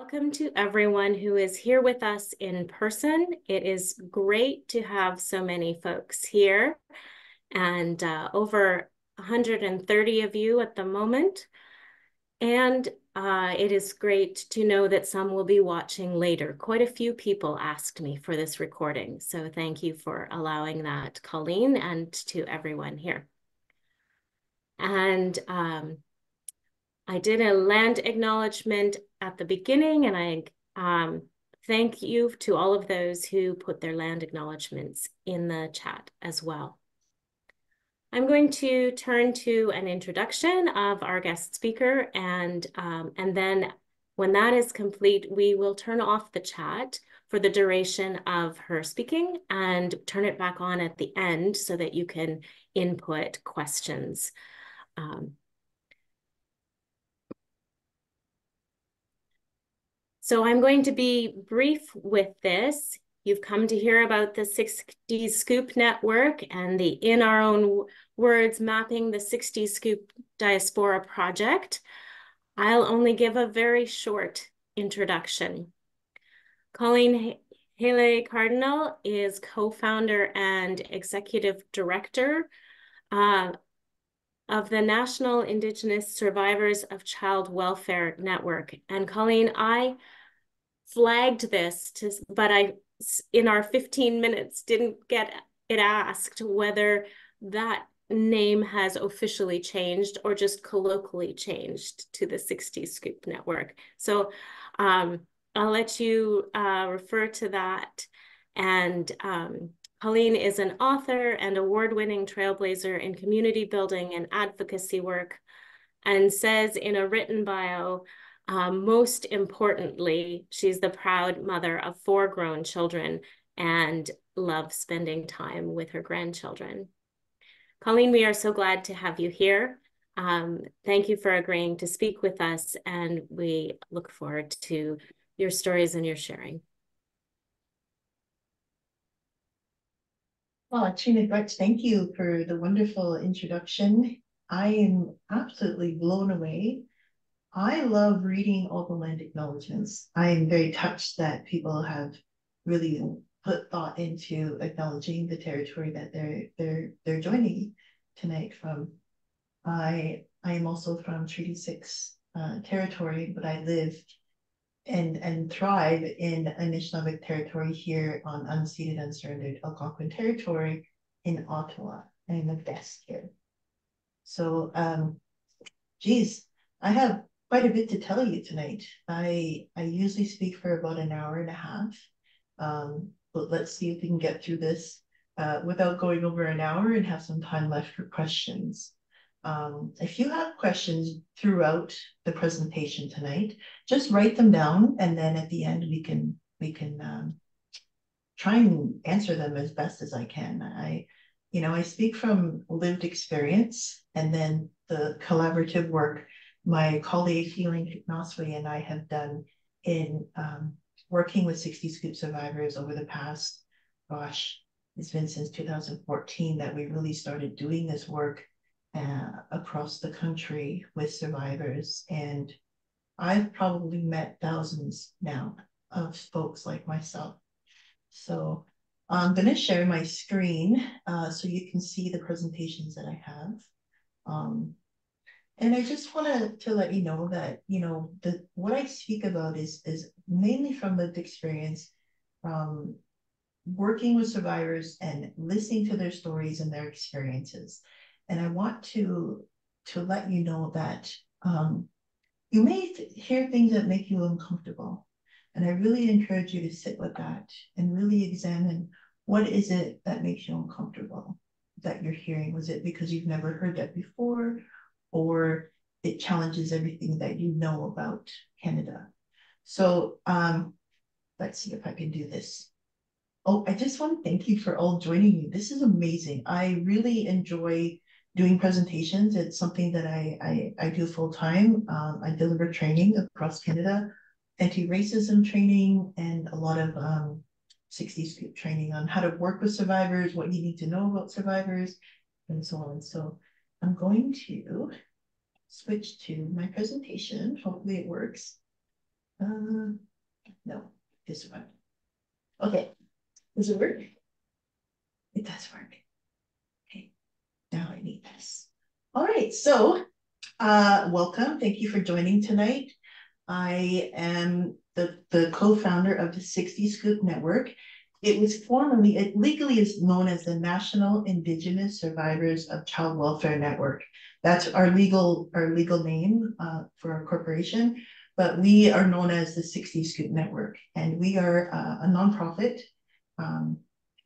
Welcome to everyone who is here with us in person. It is great to have so many folks here and uh, over 130 of you at the moment. And uh, it is great to know that some will be watching later. Quite a few people asked me for this recording. So thank you for allowing that, Colleen, and to everyone here. And um, I did a land acknowledgement at the beginning, and I um, thank you to all of those who put their land acknowledgements in the chat as well. I'm going to turn to an introduction of our guest speaker, and, um, and then when that is complete, we will turn off the chat for the duration of her speaking and turn it back on at the end so that you can input questions. Um, So I'm going to be brief with this. You've come to hear about the 60 Scoop Network and the In Our Own Words Mapping the 60 Scoop Diaspora Project. I'll only give a very short introduction. Colleen Hele Cardinal is co-founder and executive director uh, of the National Indigenous Survivors of Child Welfare Network. And Colleen, I flagged this to, but I, in our 15 minutes, didn't get it asked whether that name has officially changed or just colloquially changed to the 60 Scoop Network. So um, I'll let you uh, refer to that. And um, Colleen is an author and award-winning trailblazer in community building and advocacy work and says in a written bio, um, most importantly, she's the proud mother of four grown children and loves spending time with her grandchildren. Colleen, we are so glad to have you here. Um, thank you for agreeing to speak with us, and we look forward to your stories and your sharing. Well, Trina Brett, thank you for the wonderful introduction. I am absolutely blown away I love reading all the land acknowledgements. I am very touched that people have really put thought into acknowledging the territory that they're they're they're joining tonight from. I I am also from Treaty Six uh, territory, but I live and and thrive in Anishinaabe territory here on unceded, unsurrendered Algonquin territory in Ottawa. I'm the best here. So, um, geez, I have quite a bit to tell you tonight. I I usually speak for about an hour and a half, um, but let's see if we can get through this uh, without going over an hour and have some time left for questions. Um, if you have questions throughout the presentation tonight, just write them down, and then at the end we can we can um, try and answer them as best as I can. I, you know, I speak from lived experience, and then the collaborative work my colleague Elaine Kicknosway and I have done in um, working with 60 Scoop survivors over the past, gosh, it's been since 2014 that we really started doing this work uh, across the country with survivors. And I've probably met thousands now of folks like myself. So I'm going to share my screen uh, so you can see the presentations that I have. Um, and I just wanted to let you know that, you know, the what I speak about is is mainly from lived experience, from working with survivors and listening to their stories and their experiences. And I want to to let you know that um, you may hear things that make you uncomfortable. And I really encourage you to sit with that and really examine what is it that makes you uncomfortable that you're hearing? Was it because you've never heard that before? Or it challenges everything that you know about Canada. So um, let's see if I can do this. Oh, I just want to thank you for all joining me. This is amazing. I really enjoy doing presentations. It's something that I, I, I do full time. Um, I deliver training across Canada, anti-racism training, and a lot of um, 60 scoop training on how to work with survivors, what you need to know about survivors, and so on. So I'm going to switch to my presentation. Hopefully it works. Uh, no, this one. Okay, does it work? It does work. Okay, now I need this. All right, so uh, welcome. Thank you for joining tonight. I am the, the co-founder of the 60 Scoop Network. It was formerly, it legally is known as the National Indigenous Survivors of Child Welfare Network. That's our legal, our legal name uh, for our corporation but we are known as the 60 Scoop Network, and we are uh, a nonprofit. Um,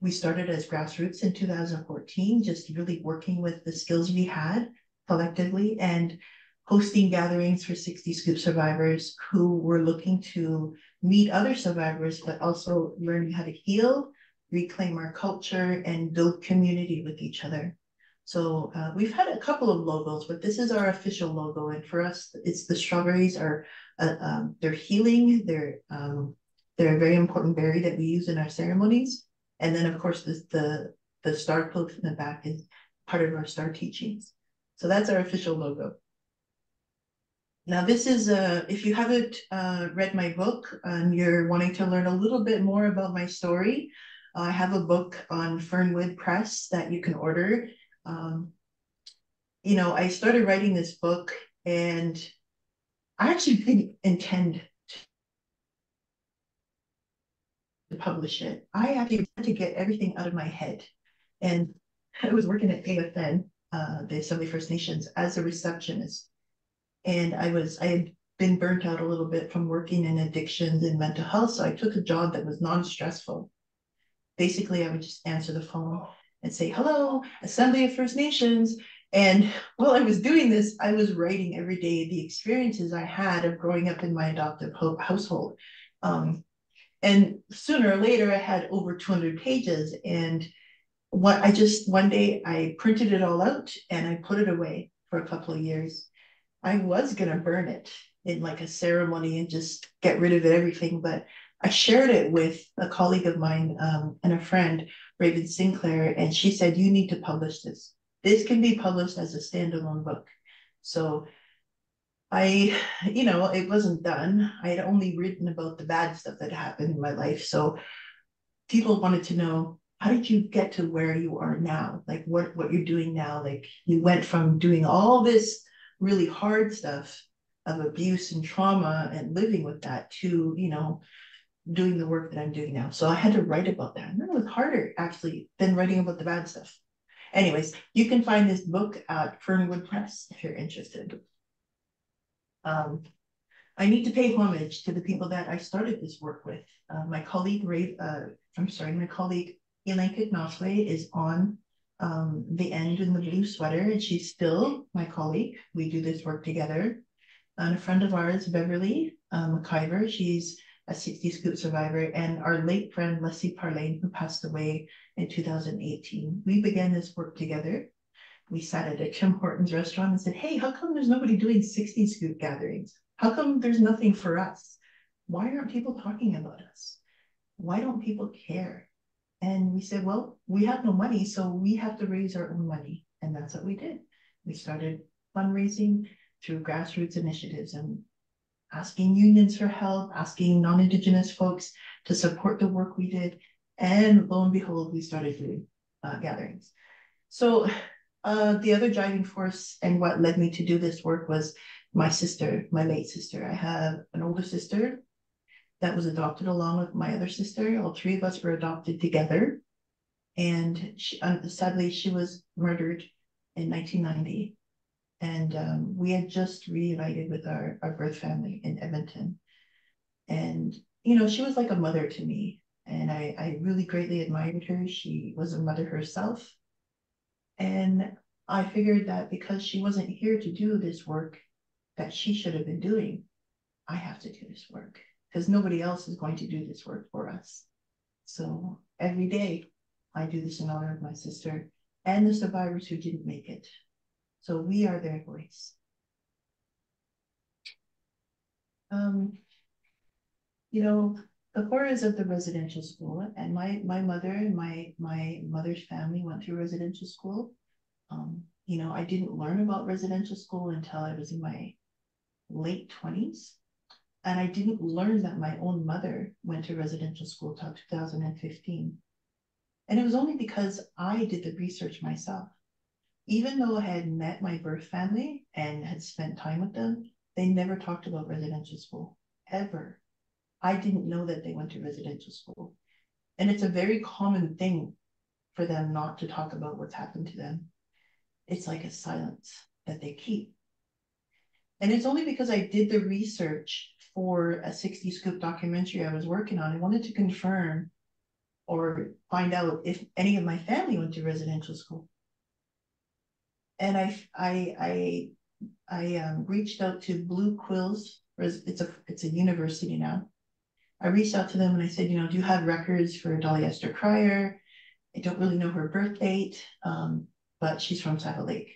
we started as grassroots in 2014, just really working with the skills we had collectively and hosting gatherings for 60 Scoop survivors who were looking to meet other survivors, but also learning how to heal, reclaim our culture, and build community with each other. So uh, we've had a couple of logos, but this is our official logo. And for us, it's the strawberries are uh, um, they're healing. They're um, they're a very important berry that we use in our ceremonies. And then of course this, the the star cloak in the back is part of our star teachings. So that's our official logo. Now this is uh, if you haven't uh, read my book and you're wanting to learn a little bit more about my story, I have a book on Fernwood Press that you can order. Um, you know, I started writing this book and I actually didn't intend to publish it. I actually had to get everything out of my head. And I was working at AFN, uh, the Assembly First Nations, as a receptionist. And I was, I had been burnt out a little bit from working in addictions and mental health. So I took a job that was non-stressful. Basically, I would just answer the phone and say, hello, Assembly of First Nations. And while I was doing this, I was writing every day the experiences I had of growing up in my adoptive household. Um, and sooner or later, I had over 200 pages. And what I just one day I printed it all out and I put it away for a couple of years. I was gonna burn it in like a ceremony and just get rid of it, everything, but I shared it with a colleague of mine um, and a friend, Raven Sinclair, and she said, You need to publish this. This can be published as a standalone book. So I, you know, it wasn't done. I had only written about the bad stuff that happened in my life. So people wanted to know how did you get to where you are now? Like what what you're doing now? Like you went from doing all this really hard stuff of abuse and trauma and living with that to, you know, doing the work that I'm doing now. So I had to write about that. And it was harder actually than writing about the bad stuff. Anyways, you can find this book at Fernwood Press if you're interested. Um, I need to pay homage to the people that I started this work with. Uh, my colleague, Ray, uh, I'm sorry, my colleague Elaine Kicknosway is on um, the end in the blue sweater, and she's still my colleague. We do this work together. And a friend of ours, Beverly uh, McIver, she's a 60 scoop survivor, and our late friend Leslie Parlane, who passed away in 2018. We began this work together. We sat at a Tim Hortons restaurant and said, Hey, how come there's nobody doing 60 scoop gatherings? How come there's nothing for us? Why aren't people talking about us? Why don't people care? And we said, Well, we have no money, so we have to raise our own money. And that's what we did. We started fundraising through grassroots initiatives and asking unions for help, asking non-Indigenous folks to support the work we did. And lo and behold, we started doing uh, gatherings. So uh, the other driving force and what led me to do this work was my sister, my late sister. I have an older sister that was adopted along with my other sister. All three of us were adopted together. And she, uh, sadly, she was murdered in 1990 and um, we had just reunited with our, our birth family in Edmonton. And, you know, she was like a mother to me. And I, I really greatly admired her. She was a mother herself. And I figured that because she wasn't here to do this work that she should have been doing, I have to do this work because nobody else is going to do this work for us. So every day I do this in honor of my sister and the survivors who didn't make it. So we are their voice. Um, you know, the horrors of the residential school, and my my mother and my my mother's family went through residential school. Um, you know, I didn't learn about residential school until I was in my late 20s. And I didn't learn that my own mother went to residential school till 2015. And it was only because I did the research myself. Even though I had met my birth family and had spent time with them, they never talked about residential school, ever. I didn't know that they went to residential school. And it's a very common thing for them not to talk about what's happened to them. It's like a silence that they keep. And it's only because I did the research for a 60 scoop documentary I was working on. I wanted to confirm or find out if any of my family went to residential school. And I I I I um, reached out to Blue Quills. It's a it's a university now. I reached out to them and I said, you know, do you have records for Dolly Esther Cryer? I don't really know her birth date, um, but she's from Saddle Lake.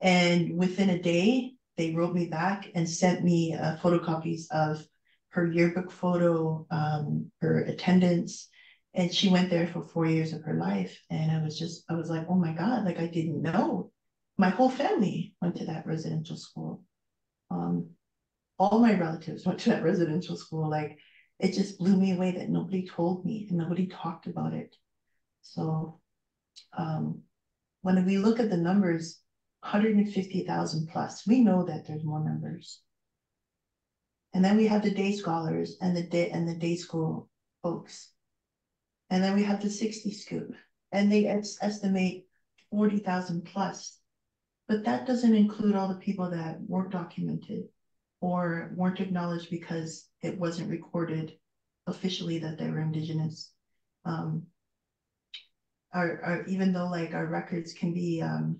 And within a day, they wrote me back and sent me uh, photocopies of her yearbook photo, um, her attendance, and she went there for four years of her life. And I was just, I was like, oh my God, like I didn't know. My whole family went to that residential school. Um, all my relatives went to that residential school. Like it just blew me away that nobody told me and nobody talked about it. So um, when we look at the numbers, 150,000 plus, we know that there's more numbers. And then we have the day scholars and the day and the day school folks. And then we have the 60 scoop and they estimate 40,000 plus. But that doesn't include all the people that weren't documented or weren't acknowledged because it wasn't recorded officially that they were indigenous. Um, our, our, even though like our records can be um,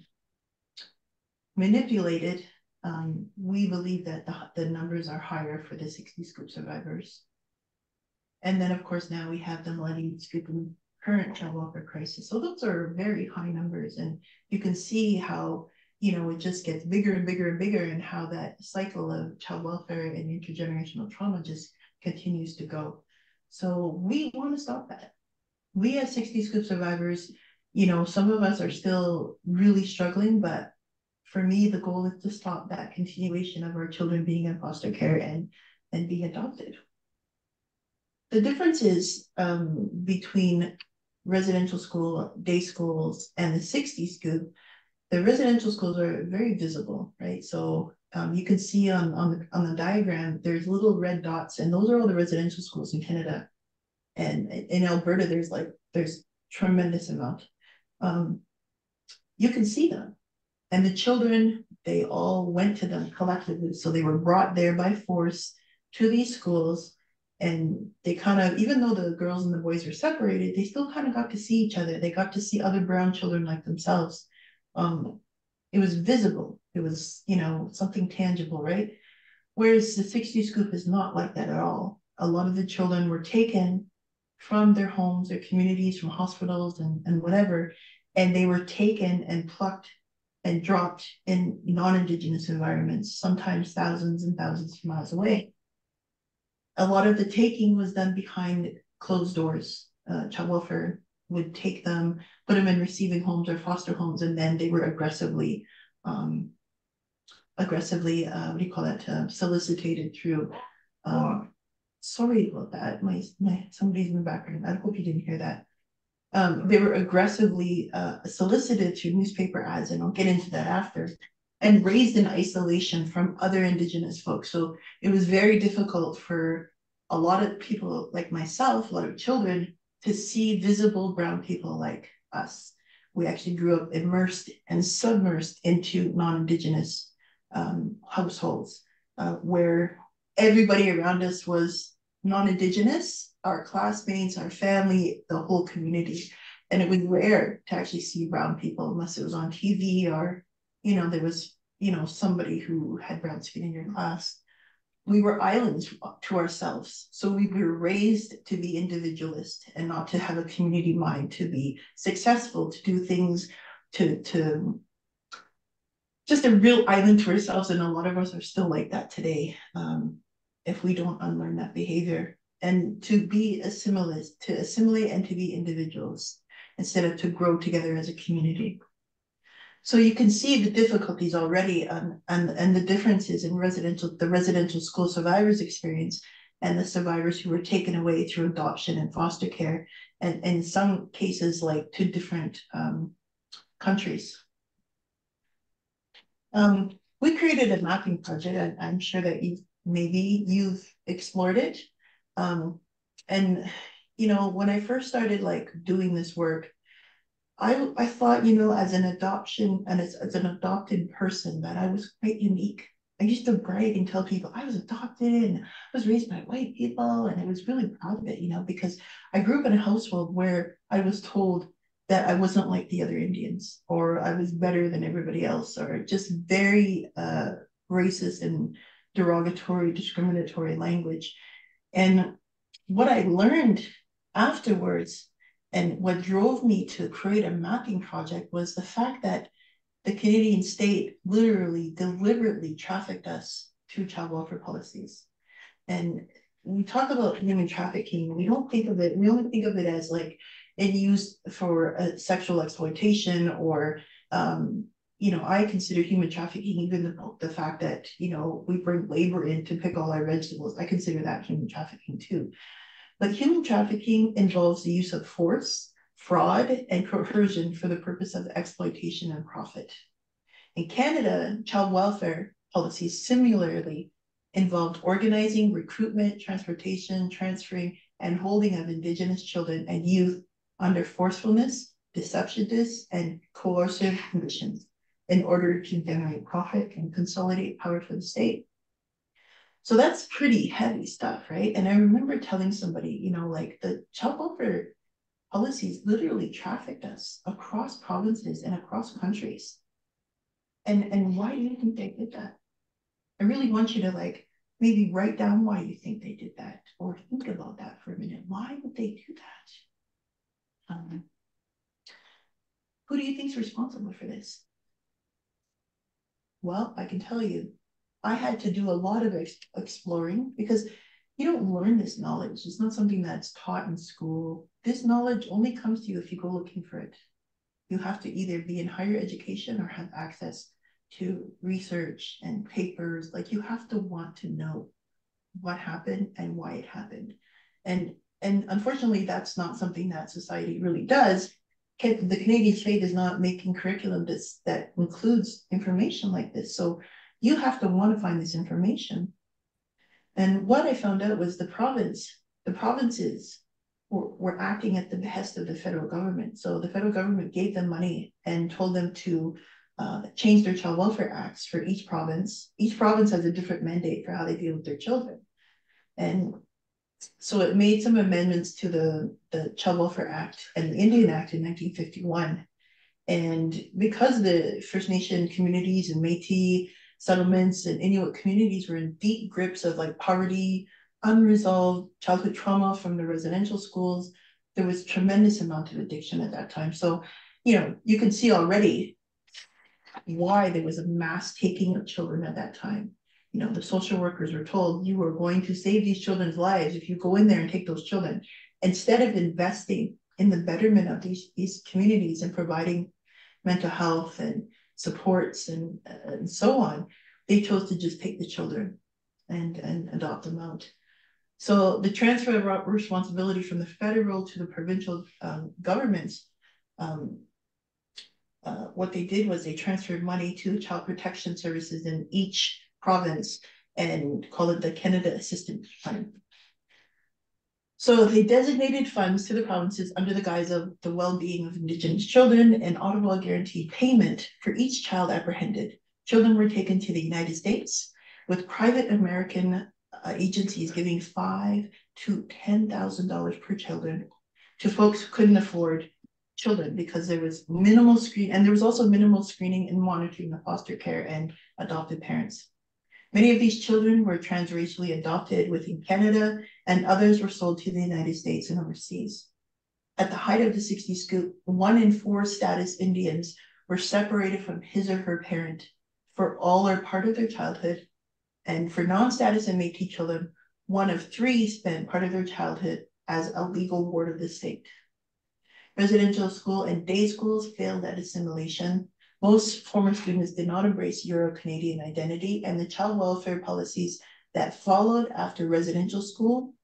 manipulated, um, we believe that the, the numbers are higher for the 60 scoop survivors. And then of course now we have the Millennium Scoop and current child welfare crisis. So those are very high numbers and you can see how you know, it just gets bigger and bigger and bigger, and how that cycle of child welfare and intergenerational trauma just continues to go. So we want to stop that. We as 60 Scoop survivors, you know, some of us are still really struggling, but for me, the goal is to stop that continuation of our children being in foster care and and being adopted. The difference is um, between residential school, day schools, and the 60 Scoop the residential schools are very visible, right? So um, you can see on, on, the, on the diagram, there's little red dots, and those are all the residential schools in Canada. And in Alberta, there's like, there's tremendous amount. Um, you can see them. And the children, they all went to them collectively. So they were brought there by force to these schools. And they kind of, even though the girls and the boys were separated, they still kind of got to see each other. They got to see other brown children like themselves um, it was visible. It was, you know, something tangible, right? Whereas the 60 scoop is not like that at all. A lot of the children were taken from their homes, their communities, from hospitals and, and whatever, and they were taken and plucked and dropped in non-indigenous environments, sometimes thousands and thousands of miles away. A lot of the taking was done behind closed doors. Uh, child welfare would take them, put them in receiving homes or foster homes, and then they were aggressively, um, aggressively, uh, what do you call that, uh, solicited through. Um, sorry about that. My, my somebody's in the background. I hope you didn't hear that. Um, they were aggressively uh, solicited through newspaper ads, and I'll get into that after, and raised in isolation from other Indigenous folks. So it was very difficult for a lot of people like myself, a lot of children, to see visible brown people like us. We actually grew up immersed and submersed into non-Indigenous um, households uh, where everybody around us was non-Indigenous, our classmates, our family, the whole community. And it was rare to actually see brown people unless it was on TV or, you know, there was, you know, somebody who had brown skin in your class we were islands to ourselves. So we were raised to be individualist and not to have a community mind, to be successful, to do things, to to just a real island to ourselves. And a lot of us are still like that today. Um, if we don't unlearn that behavior and to be assimilate, to assimilate and to be individuals instead of to grow together as a community. So you can see the difficulties already um, and, and the differences in residential, the residential school survivors experience and the survivors who were taken away through adoption and foster care, and, and in some cases like to different um, countries. Um, we created a mapping project, and I'm sure that you maybe you've explored it. Um, and you know, when I first started like doing this work, I I thought, you know, as an adoption and as, as an adopted person, that I was quite unique. I used to brag and tell people I was adopted and I was raised by white people, and I was really proud of it, you know, because I grew up in a household where I was told that I wasn't like the other Indians or I was better than everybody else, or just very uh, racist and derogatory, discriminatory language. And what I learned afterwards and what drove me to create a mapping project was the fact that the Canadian state literally deliberately trafficked us through child welfare policies. And we talk about human trafficking, we don't think of it, we only think of it as like it used for uh, sexual exploitation or um, you know, I consider human trafficking even the, the fact that, you know, we bring labor in to pick all our vegetables. I consider that human trafficking too. But human trafficking involves the use of force, fraud, and coercion for the purpose of exploitation and profit. In Canada, child welfare policies similarly involved organizing, recruitment, transportation, transferring, and holding of Indigenous children and youth under forcefulness, deceptiveness, and coercive conditions in order to generate profit and consolidate power for the state. So that's pretty heavy stuff, right? And I remember telling somebody, you know, like the welfare policies literally trafficked us across provinces and across countries. And and why do you think they did that? I really want you to like maybe write down why you think they did that or think about that for a minute. Why would they do that? Um, who do you think is responsible for this? Well, I can tell you, I had to do a lot of ex exploring because you don't learn this knowledge. It's not something that's taught in school. This knowledge only comes to you if you go looking for it. You have to either be in higher education or have access to research and papers. Like you have to want to know what happened and why it happened. And and unfortunately, that's not something that society really does the Canadian state is not making curriculum that's, that includes information like this. So you have to want to find this information. And what I found out was the province, the provinces were, were acting at the behest of the federal government. So the federal government gave them money and told them to uh, change their child welfare acts for each province. Each province has a different mandate for how they deal with their children. And so it made some amendments to the, the Child Welfare Act and the Indian Act in 1951. And because the First Nation communities and Métis settlements and Inuit communities were in deep grips of like poverty, unresolved childhood trauma from the residential schools, there was tremendous amount of addiction at that time. So, you know, you can see already why there was a mass taking of children at that time you know, the social workers were told you were going to save these children's lives if you go in there and take those children. Instead of investing in the betterment of these, these communities and providing mental health and supports and, and so on, they chose to just take the children and, and adopt them out. So the transfer of responsibility from the federal to the provincial um, governments, um, uh, what they did was they transferred money to the child protection services in each province and call it the Canada Assistance Fund. So they designated funds to the provinces under the guise of the well-being of Indigenous children and Ottawa guaranteed payment for each child apprehended. Children were taken to the United States with private American uh, agencies giving five to ten thousand dollars per children to folks who couldn't afford children because there was minimal screen and there was also minimal screening and monitoring of foster care and adopted parents. Many of these children were transracially adopted within Canada, and others were sold to the United States and overseas. At the height of the 60 scoop, one in four status Indians were separated from his or her parent for all or part of their childhood. And for non-status and Métis children, one of three spent part of their childhood as a legal ward of the state. Residential school and day schools failed at assimilation Most former students did not embrace Euro-Canadian identity and the child welfare policies that followed after residential school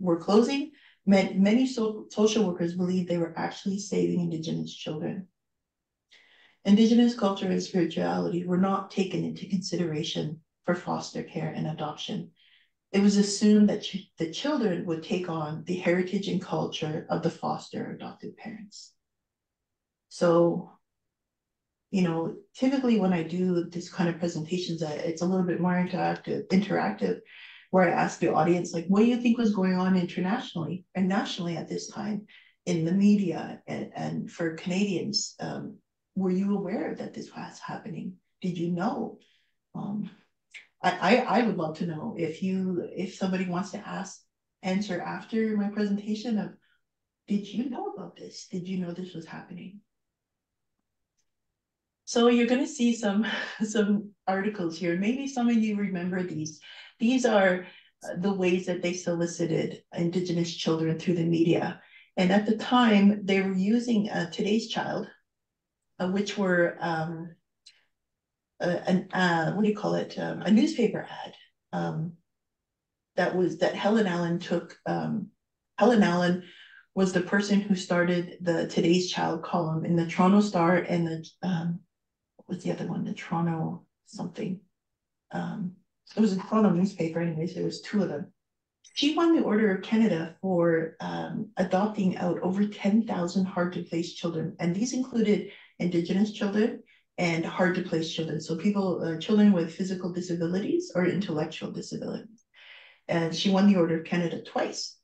were closing meant many so social workers believed they were actually saving Indigenous children. Indigenous culture and spirituality were not taken into consideration for foster care and adoption. It was assumed that ch the children would take on the heritage and culture of the foster adopted parents. So, you know, typically when I do this kind of presentations, it's a little bit more interactive, interactive, where I ask the audience, like, what do you think was going on internationally and nationally at this time in the media and, and for Canadians? Um, were you aware that this was happening? Did you know? Um, I, I, I would love to know if you if somebody wants to ask answer after my presentation of did you know about this? Did you know this was happening? So you're going to see some some articles here. Maybe some of you remember these. These are uh, the ways that they solicited Indigenous children through the media. And at the time, they were using uh, Today's Child, uh, which were um, an uh, what do you call it? Um, a newspaper ad um, that was that Helen Allen took. Um, Helen Allen was the person who started the Today's Child column in the Toronto Star and the um, what was the other one? The Toronto something. Um, it was a Toronto newspaper, anyways. There was two of them. She won the Order of Canada for um, adopting out over 10,000 hard to place children. And these included Indigenous children, and hard to place children. So people, uh, children with physical disabilities or intellectual disabilities. And she won the Order of Canada twice.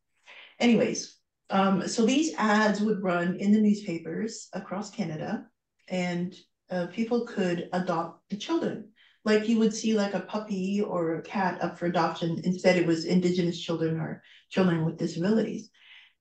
Anyways, um, so these ads would run in the newspapers across Canada and uh, people could adopt the children. Like you would see like a puppy or a cat up for adoption. Instead, it was Indigenous children or children with disabilities.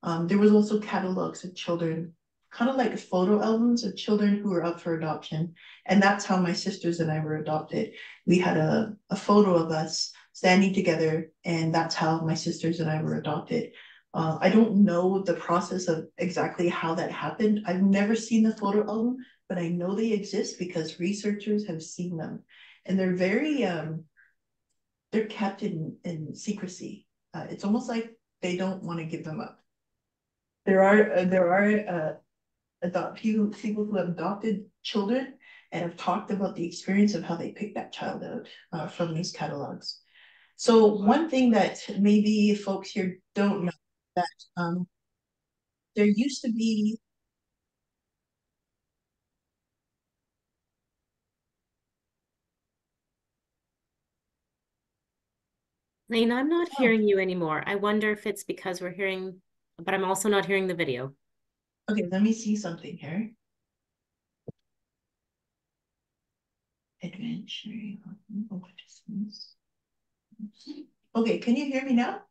Um, there was also catalogs of children kind of like photo albums of children who were up for adoption. And that's how my sisters and I were adopted. We had a, a photo of us standing together, and that's how my sisters and I were adopted. Uh, I don't know the process of exactly how that happened. I've never seen the photo album, but I know they exist because researchers have seen them. And they're very, um, they're kept in, in secrecy. Uh, it's almost like they don't want to give them up. There are, uh, there are uh, adopt people, people who have adopted children and have talked about the experience of how they picked that child out uh, from these catalogs. So one thing that maybe folks here don't know that um, there used to be Lane, I'm not oh. hearing you anymore. I wonder if it's because we're hearing, but I'm also not hearing the video. Okay, let me see something here. Adventure. Okay, can you hear me now?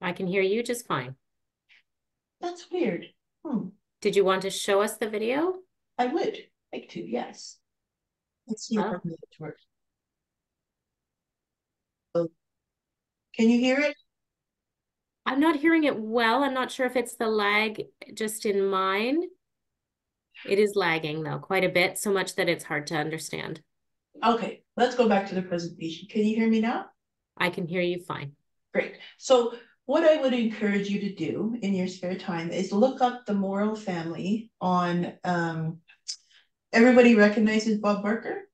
I can hear you just fine. That's weird. Hmm. Did you want to show us the video? I would like to, yes. Let's see if oh. it works. Oh. Can you hear it? I'm not hearing it well. I'm not sure if it's the lag just in mine. It is lagging though, quite a bit, so much that it's hard to understand. Okay, let's go back to the presentation. Can you hear me now? I can hear you fine. Great. So what I would encourage you to do in your spare time is look up the Morrill family on, um, everybody recognizes Bob Barker?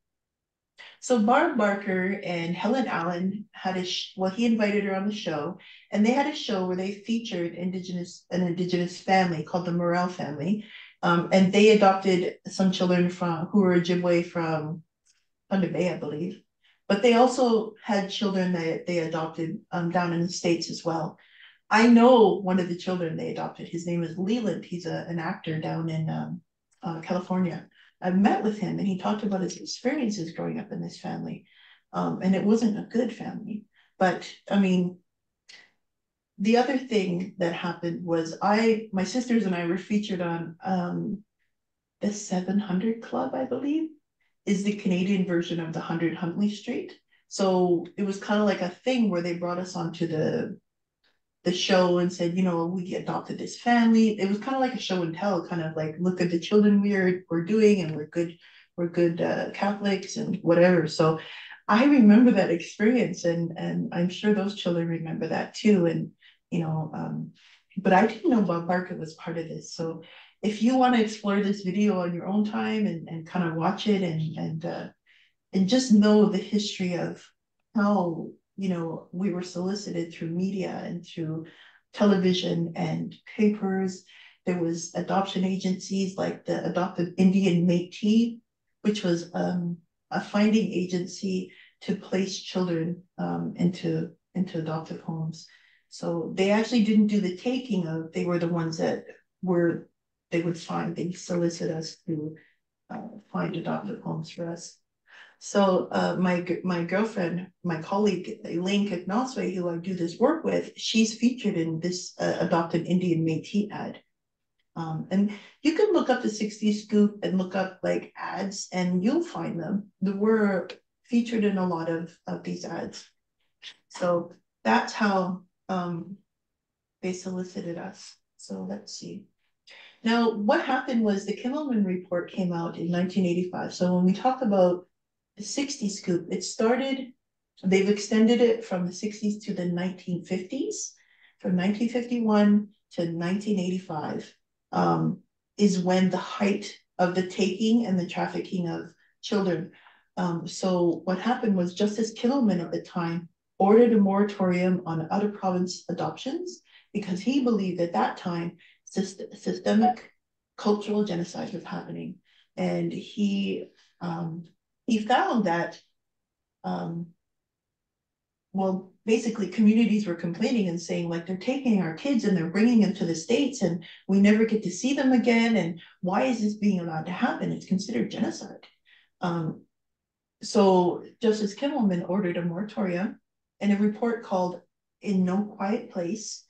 So Bob Barker and Helen Allen had a well, he invited her on the show, and they had a show where they featured indigenous an indigenous family called the Morel family, um, and they adopted some children from who were Ojibwe from Thunder Bay, I believe, but they also had children that they adopted um, down in the states as well. I know one of the children they adopted. His name is Leland. He's a, an actor down in um, uh, California. I met with him and he talked about his experiences growing up in this family. Um, and it wasn't a good family. But I mean, the other thing that happened was I, my sisters and I were featured on um, the 700 Club, I believe, is the Canadian version of the 100 Huntley Street. So it was kind of like a thing where they brought us onto the the show and said, you know, we adopted this family. It was kind of like a show and tell, kind of like look at the children we're we're doing and we're good we're good uh, Catholics and whatever. So I remember that experience, and and I'm sure those children remember that too. And you know, um, but I didn't know Bob Barker was part of this. So if you want to explore this video on your own time and and kind of watch it and and uh, and just know the history of how you know we were solicited through media and through television and papers there was adoption agencies like the Adopted Indian Métis, which was um, a finding agency to place children um, into into adoptive homes. So they actually didn't do the taking of; they were the ones that were they would find they solicit us to uh, find adoptive homes for us. So uh, my my girlfriend, my colleague Elaine Kicknosway, who I do this work with, she's featured in this uh, adopted Indian Métis ad. Um, and you can look up the 60 scoop and look up like ads and you'll find them. We're featured in a lot of, of these ads. So that's how um, they solicited us. So let's see. Now, what happened was the Kimelman report came out in 1985. So when we talk about the 60 scoop, it started, they've extended it from the 60s to the 1950s, from 1951 to 1985 um, is when the height of the taking and the trafficking of children. Um, so what happened was Justice Kimelman at the time ordered a moratorium on out of province adoptions because he believed at that time syst systemic cultural genocide was happening. And he um, he found that um, well, basically communities were complaining and saying like they're taking our kids and they're bringing them to the states and we never get to see them again. And why is this being allowed to happen? It's considered genocide. Um, so justice Kimelman ordered a moratorium and a report called in no quiet place.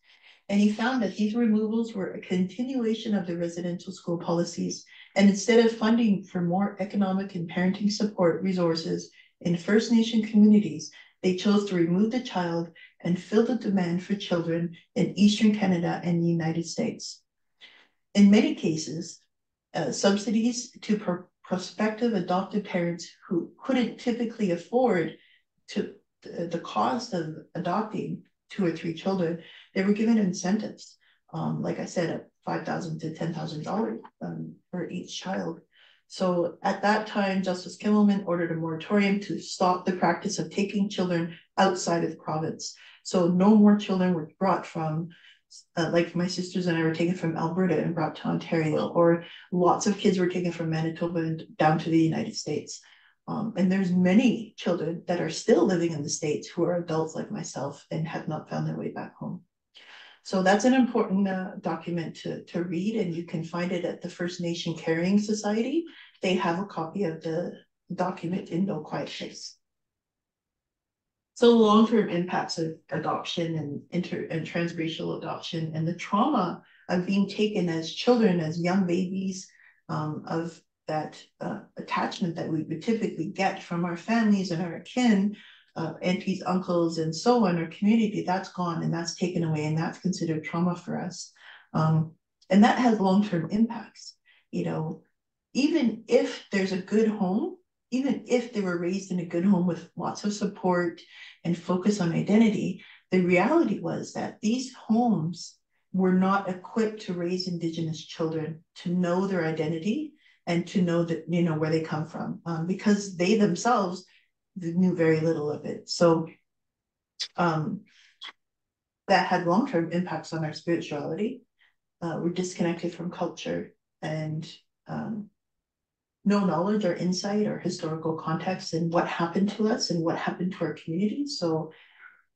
And he found that these removals were a continuation of the residential school policies and instead of funding for more economic and parenting support resources in first nation communities they chose to remove the child and fill the demand for children in Eastern Canada and the United States. In many cases, uh, subsidies to pro prospective adoptive parents who couldn't typically afford to uh, the cost of adopting two or three children, they were given incentives. Um, like I said, five thousand to ten thousand dollars um, for each child. So at that time, Justice Kimelman ordered a moratorium to stop the practice of taking children outside of the province. So no more children were brought from, uh, like my sisters and I were taken from Alberta and brought to Ontario, or lots of kids were taken from Manitoba and down to the United States. Um, and there's many children that are still living in the States who are adults like myself and have not found their way back home. So that's an important uh, document to, to read, and you can find it at the First Nation Caring Society they have a copy of the document in no quiet place. So long-term impacts of adoption and inter and transracial adoption and the trauma of being taken as children, as young babies, um, of that uh, attachment that we would typically get from our families and our kin, uh, aunties, uncles, and so on, our community, that's gone and that's taken away and that's considered trauma for us. Um, and that has long-term impacts. You know, even if there's a good home, even if they were raised in a good home with lots of support and focus on identity, the reality was that these homes were not equipped to raise indigenous children to know their identity and to know that you know where they come from um, because they themselves knew very little of it. So um, that had long-term impacts on our spirituality. Uh, we're disconnected from culture and um, no knowledge or insight or historical context in what happened to us and what happened to our community. So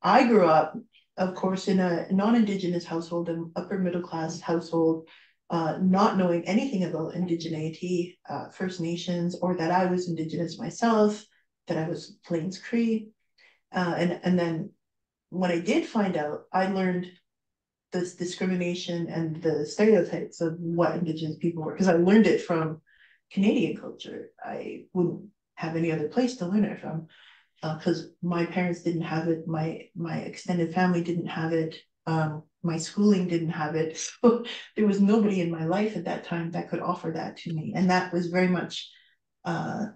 I grew up, of course, in a non-Indigenous household, an upper middle class household, uh, not knowing anything about indigeneity, uh, First Nations, or that I was Indigenous myself, that I was Plains Cree. Uh, and, and then when I did find out, I learned this discrimination and the stereotypes of what Indigenous people were, because I learned it from Canadian culture. I wouldn't have any other place to learn it from because uh, my parents didn't have it, my my extended family didn't have it, um, my schooling didn't have it. So there was nobody in my life at that time that could offer that to me, and that was very much uh,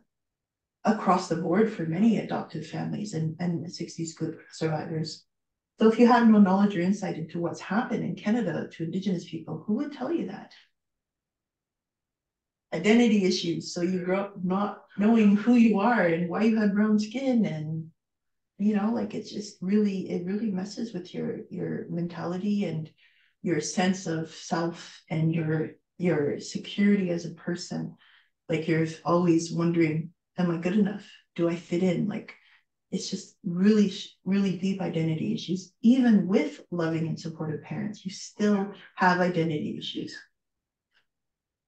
across the board for many adoptive families and, and 60s scoop survivors. So if you have no knowledge or insight into what's happened in Canada to Indigenous people, who would tell you that? Identity issues. So you grow up not knowing who you are and why you have brown skin and you know, like it's just really, it really messes with your your mentality and your sense of self and your your security as a person. Like you're always wondering, am I good enough? Do I fit in? Like it's just really, really deep identity issues. Even with loving and supportive parents, you still have identity issues.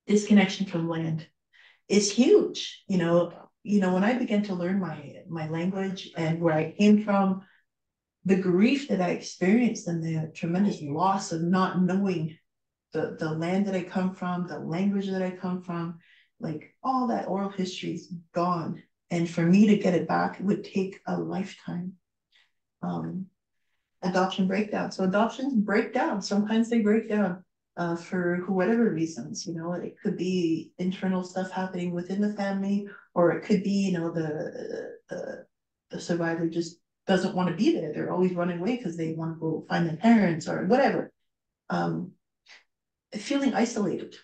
Disconnection from land is huge. You know, you know, when I began to learn my my language and where I came from, the grief that I experienced and the tremendous loss of not knowing the, the land that I come from, the language that I come from, like all that oral history is gone. And for me to get it back, it would take a lifetime. Um, adoption breakdown. So adoptions break down. Sometimes they break down uh, for whatever reasons. You know, it could be internal stuff happening within the family, or it could be, you know, the the, the survivor just doesn't want to be there. They're always running away because they want to go find their parents or whatever. Um, feeling isolated.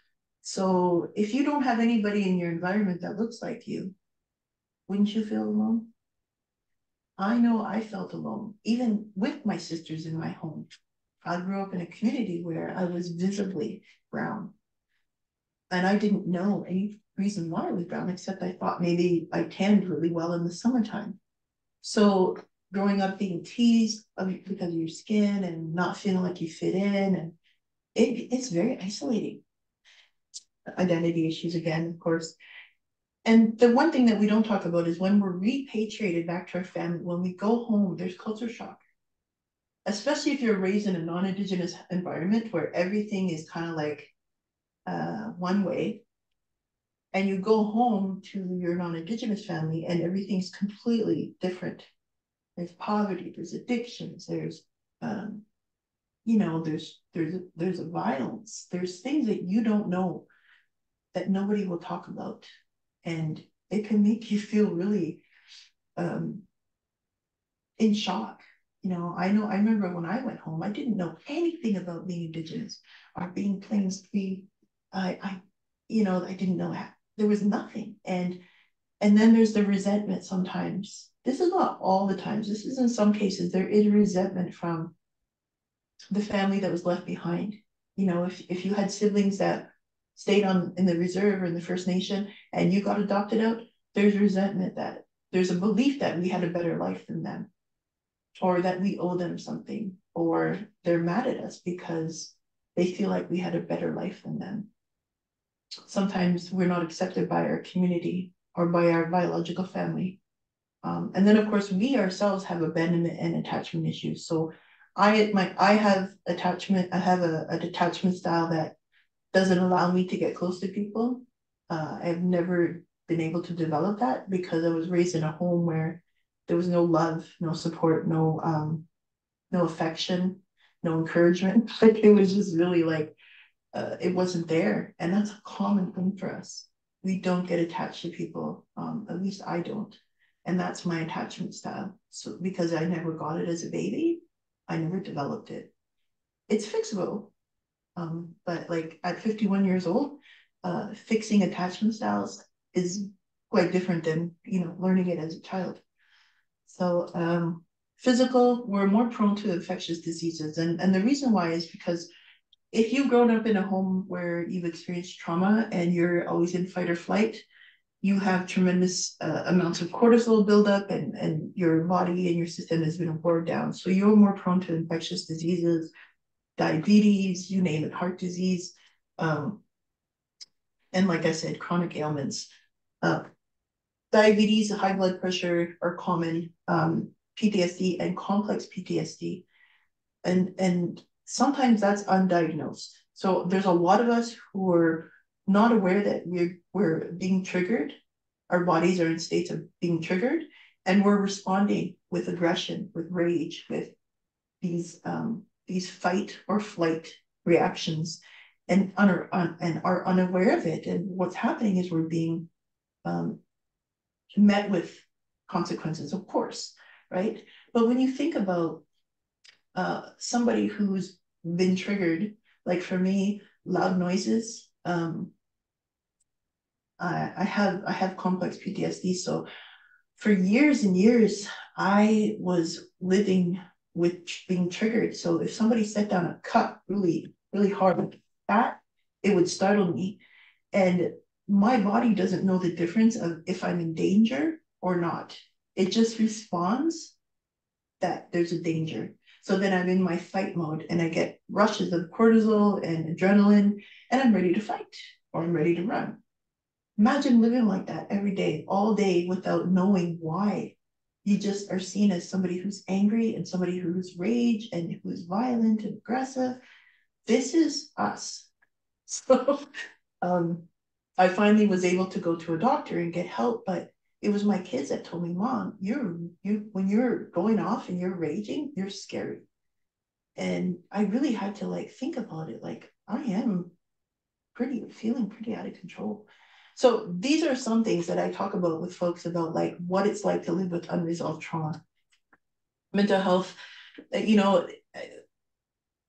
So if you don't have anybody in your environment that looks like you, wouldn't you feel alone? I know I felt alone, even with my sisters in my home. I grew up in a community where I was visibly brown. And I didn't know any reason why I was brown, except I thought maybe I tanned really well in the summertime. So growing up being teased because of your skin and not feeling like you fit in and it, it's very isolating identity issues again of course. And the one thing that we don't talk about is when we're repatriated back to our family when we go home there's culture shock. Especially if you're raised in a non-indigenous environment where everything is kind of like uh, one way and you go home to your non-indigenous family and everything's completely different. There's poverty, there's addictions, there's um, you know, there's there's there's a violence, there's things that you don't know that nobody will talk about. And it can make you feel really um in shock. You know, I know I remember when I went home, I didn't know anything about being indigenous or being Plains Cree. I I you know, I didn't know that. There was nothing. And and then there's the resentment sometimes this is not all the times. This is in some cases there is resentment from the family that was left behind. You know, if, if you had siblings that stayed on in the reserve or in the First Nation and you got adopted out, there's resentment that there's a belief that we had a better life than them or that we owe them something or they're mad at us because they feel like we had a better life than them. Sometimes we're not accepted by our community or by our biological family um, and then of course we ourselves have abandonment and attachment issues. So I my I have attachment, I have a, a detachment style that doesn't allow me to get close to people. Uh, I've never been able to develop that because I was raised in a home where there was no love, no support, no um, no affection, no encouragement. Like it was just really like uh, it wasn't there, and that's a common thing for us. We don't get attached to people. Um, at least I don't. And that's my attachment style. So because I never got it as a baby, I never developed it. It's fixable. Um, but like at 51 years old, uh, fixing attachment styles is quite different than, you know, learning it as a child. So um, physical, we're more prone to infectious diseases. And, and the reason why is because if you've grown up in a home where you've experienced trauma and you're always in fight or flight, you have tremendous uh, amounts of cortisol buildup and, and your body and your system has been worn down. So you're more prone to infectious diseases, diabetes, you name it, heart disease. Um, and like I said, chronic ailments. Uh, diabetes, high blood pressure are common, um, PTSD and complex PTSD. And, and sometimes that's undiagnosed. So there's a lot of us who are not aware that we're we're being triggered, our bodies are in states of being triggered, and we're responding with aggression, with rage, with these um, these fight or flight reactions, and un, un, and are unaware of it. And what's happening is we're being um, met with consequences, of course, right? But when you think about uh, somebody who's been triggered, like for me, loud noises, um, I, I have I have complex PTSD, so for years and years, I was living with being triggered. So if somebody set down a cut really, really hard, like that it would startle me. And my body doesn't know the difference of if I'm in danger or not. It just responds that there's a danger. So then I'm in my fight mode and I get rushes of cortisol and adrenaline and I'm ready to fight or I'm ready to run. Imagine living like that every day, all day without knowing why. You just are seen as somebody who's angry and somebody who's rage and who's violent and aggressive. This is us. So um, I finally was able to go to a doctor and get help, but it was my kids that told me, Mom, you're you when you're going off and you're raging, you're scary. And I really had to like think about it. Like I am pretty feeling pretty out of control. So these are some things that I talk about with folks about like what it's like to live with unresolved trauma. Mental health, you know,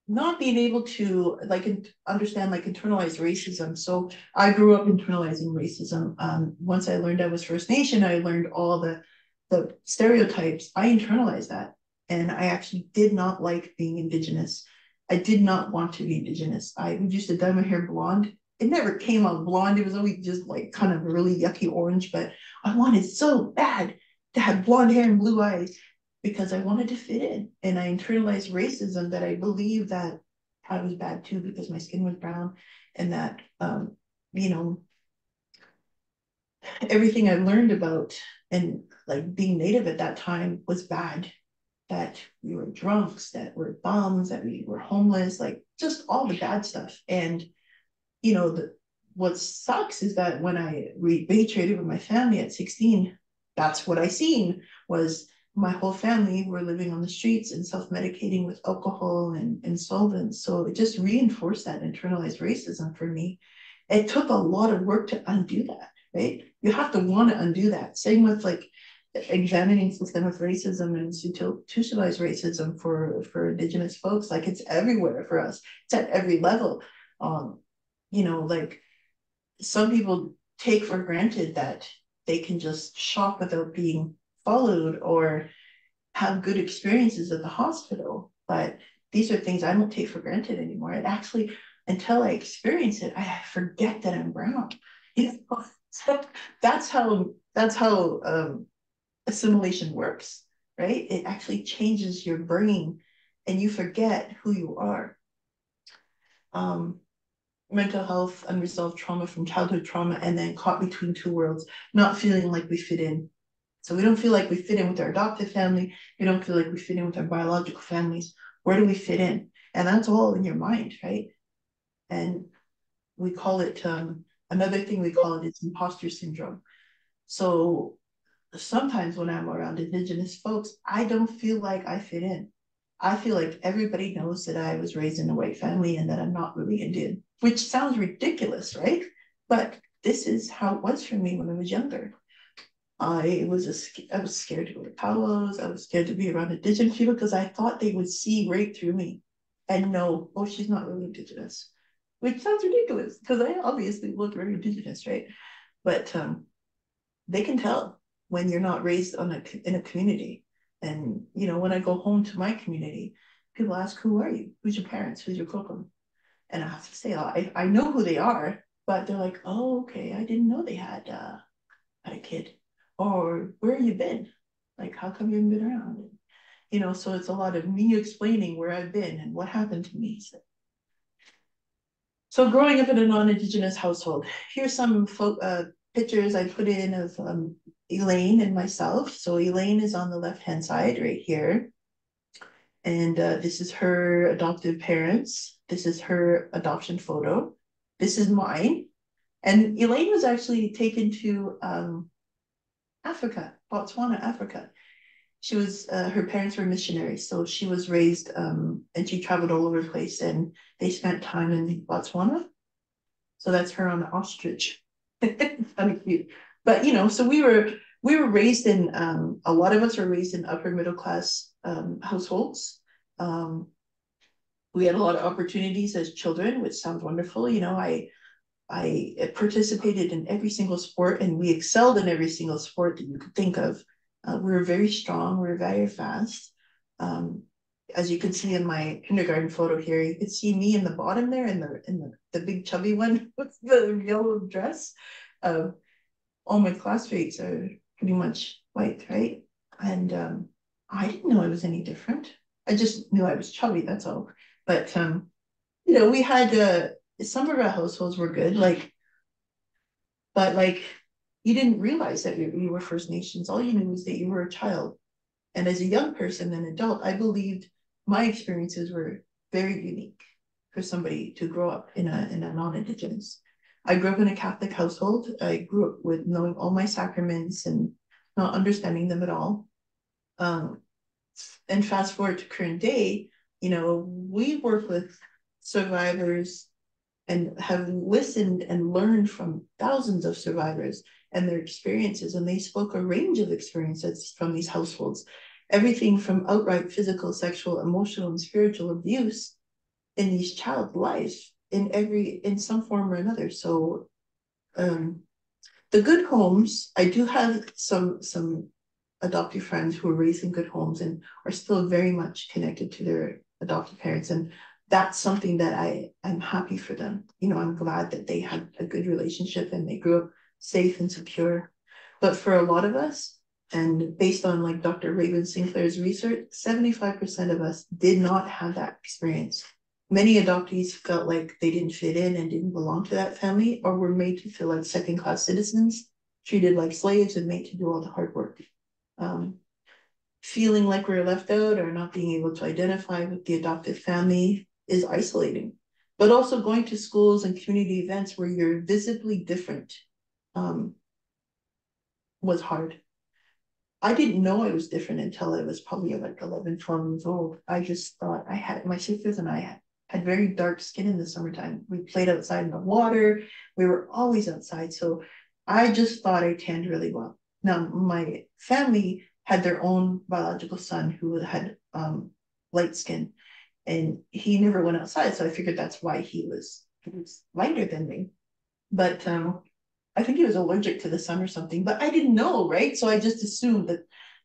not being able to like understand like internalized racism. So I grew up internalizing racism. Um, once I learned I was First Nation, I learned all the the stereotypes. I internalized that, and I actually did not like being Indigenous. I did not want to be Indigenous. I used to dye my hair blonde it never came out blonde. It was always just like kind of really yucky orange, but I wanted so bad to have blonde hair and blue eyes because I wanted to fit in. And I internalized racism that I believed that I was bad too because my skin was brown and that, um, you know, everything I learned about and like being native at that time was bad. That we were drunks, that we're bums, that we were homeless, like just all the bad stuff. And you know, the, what sucks is that when I repatriated with my family at 16, that's what I seen was my whole family were living on the streets and self-medicating with alcohol and, and solvents. So it just reinforced that internalized racism for me. It took a lot of work to undo that, right? You have to want to undo that. Same with like examining systemic racism and institutionalized racism for, for indigenous folks. Like it's everywhere for us. It's at every level. Um, you know, like some people take for granted that they can just shop without being followed or have good experiences at the hospital. But these are things I don't take for granted anymore. It actually, until I experience it, I forget that I'm brown. You know, so that's how that's how um, assimilation works, right? It actually changes your brain, and you forget who you are. Um, mental health, unresolved trauma from childhood trauma, and then caught between two worlds, not feeling like we fit in. So we don't feel like we fit in with our adoptive family. We don't feel like we fit in with our biological families. Where do we fit in? And that's all in your mind, right? And we call it um, another thing we call it is imposter syndrome. So sometimes when I'm around Indigenous folks, I don't feel like I fit in. I feel like everybody knows that I was raised in a white family and that I'm not really Indian, which sounds ridiculous, right? But this is how it was for me when I was younger. I was a, I was scared to go to powwows. I was scared to be around indigenous people because I thought they would see right through me and know, oh, she's not really indigenous, which sounds ridiculous because I obviously look very indigenous, right? But um, they can tell when you're not raised on a in a community. And, you know, when I go home to my community, people ask, who are you? Who's your parents? Who's your kokum? And I have to say, I, I know who they are, but they're like, oh, okay, I didn't know they had, uh, had a kid. Or where have you been? Like, how come you haven't been around? And, you know, so it's a lot of me explaining where I've been and what happened to me. So, so growing up in a non-Indigenous household, here's some uh, pictures I put in of um, Elaine and myself. So Elaine is on the left-hand side right here. And uh, this is her adoptive parents. This is her adoption photo. This is mine. And Elaine was actually taken to um, Africa, Botswana, Africa. She was, uh, her parents were missionaries. So she was raised um, and she traveled all over the place and they spent time in Botswana. So that's her on the ostrich. kind cute. But, you know, so we were we were raised in um, a lot of us were raised in upper middle class um, households. Um, we had a lot of opportunities as children, which sounds wonderful. You know, I I participated in every single sport, and we excelled in every single sport that you could think of. Uh, we were very strong. We were very fast. Um, as you can see in my kindergarten photo here, you can see me in the bottom there, in the in the, the big chubby one with the yellow dress. Uh, all my classmates are pretty much white, right? And um, I didn't know I was any different. I just knew I was chubby, that's all. But um, you know, we had uh some of our households were good, like, but like you didn't realize that you, you were First Nations. All you knew was that you were a child. And as a young person, an adult, I believed my experiences were very unique for somebody to grow up in a in a non-indigenous I grew up in a Catholic household. I grew up with knowing all my sacraments and not understanding them at all. Um, and fast forward to current day, you know, we work with survivors and have listened and learned from thousands of survivors and their experiences. And they spoke a range of experiences from these households, everything from outright physical, sexual, emotional, and spiritual abuse in these child lives in every in some form or another. So um the good homes, I do have some some adoptive friends who are raised in good homes and are still very much connected to their adoptive parents. And that's something that I, I'm happy for them. You know, I'm glad that they had a good relationship and they grew up safe and secure. But for a lot of us, and based on like Dr. Raven Sinclair's research, 75% of us did not have that experience many adoptees felt like they didn't fit in and didn't belong to that family or were made to feel like second class citizens, treated like slaves and made to do all the hard work. Um, feeling like we're left out or not being able to identify with the adoptive family is isolating. But also going to schools and community events where you're visibly different um, was hard. I didn't know I was different until I was probably like 11, 12 years old. I just thought I had, my sisters and I had very dark skin in the summertime. We played outside in the water. We were always outside. So I just thought I tanned really well. Now, my family had their own biological son who had um, light skin and he never went outside. So I figured that's why he was, he was lighter than me. But um, I think he was allergic to the sun or something, but I didn't know, right? So I just assumed that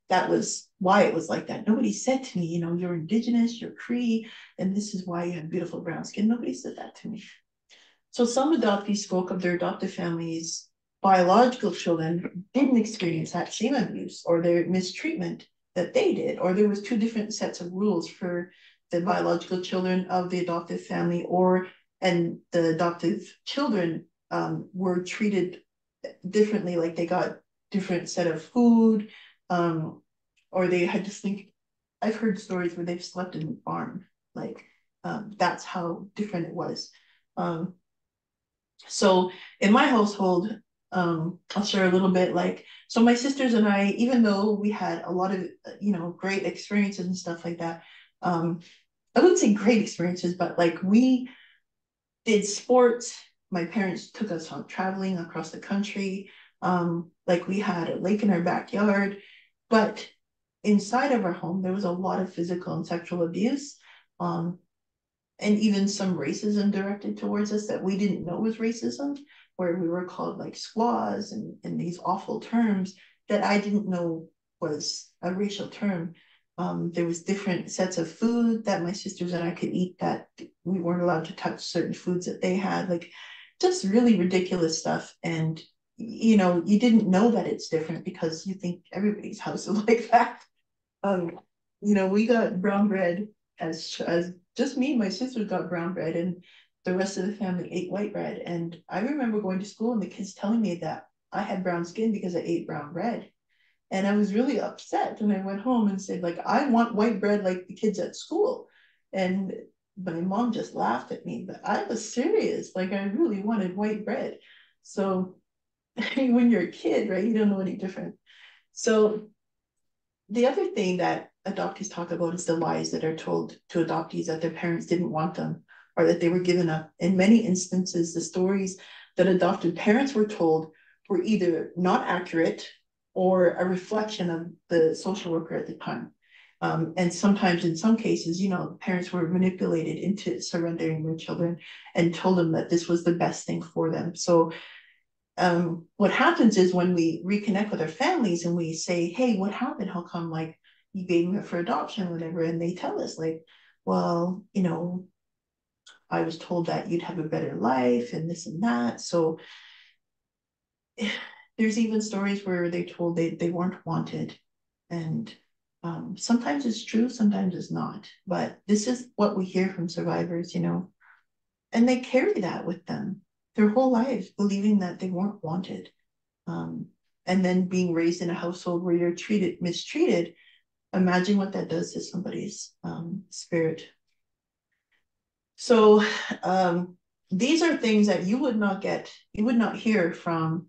that was why it was like that. Nobody said to me, you know, you're indigenous, you're Cree, and this is why you have beautiful brown skin. Nobody said that to me. So some adoptees spoke of their adoptive families, biological children didn't experience that same abuse or their mistreatment that they did, or there was two different sets of rules for the biological children of the adoptive family or and the adoptive children um, were treated differently, like they got different set of food, um, or they had to sleep. I've heard stories where they've slept in the barn. Like um, that's how different it was. Um, so in my household, um, I'll share a little bit. Like so, my sisters and I, even though we had a lot of you know great experiences and stuff like that, um, I wouldn't say great experiences, but like we did sports. My parents took us on traveling across the country. Um, like we had a lake in our backyard. But inside of our home, there was a lot of physical and sexual abuse, um, and even some racism directed towards us that we didn't know was racism, where we were called like squaws and, and these awful terms that I didn't know was a racial term. Um, there was different sets of food that my sisters and I could eat that we weren't allowed to touch certain foods that they had, like just really ridiculous stuff. And you know, you didn't know that it's different because you think everybody's house is like that. Um, you know, we got brown bread as as just me and my sisters got brown bread and the rest of the family ate white bread. And I remember going to school and the kids telling me that I had brown skin because I ate brown bread. And I was really upset. And I went home and said, like, I want white bread like the kids at school. And my mom just laughed at me, but I was serious. Like I really wanted white bread. So when you're a kid, right? You don't know any different. So the other thing that adoptees talk about is the lies that are told to adoptees that their parents didn't want them or that they were given up. In many instances, the stories that adopted parents were told were either not accurate or a reflection of the social worker at the time. Um, and sometimes in some cases, you know, parents were manipulated into surrendering their children and told them that this was the best thing for them. So um, what happens is when we reconnect with our families and we say, hey, what happened? How come like you gave me up for adoption whatever? And they tell us like, well, you know, I was told that you'd have a better life and this and that. So there's even stories where they told they, they weren't wanted. And um, sometimes it's true, sometimes it's not. But this is what we hear from survivors, you know, and they carry that with them their whole lives, believing that they weren't wanted. Um, and then being raised in a household where you're treated, mistreated, imagine what that does to somebody's um, spirit. So um, these are things that you would not get, you would not hear from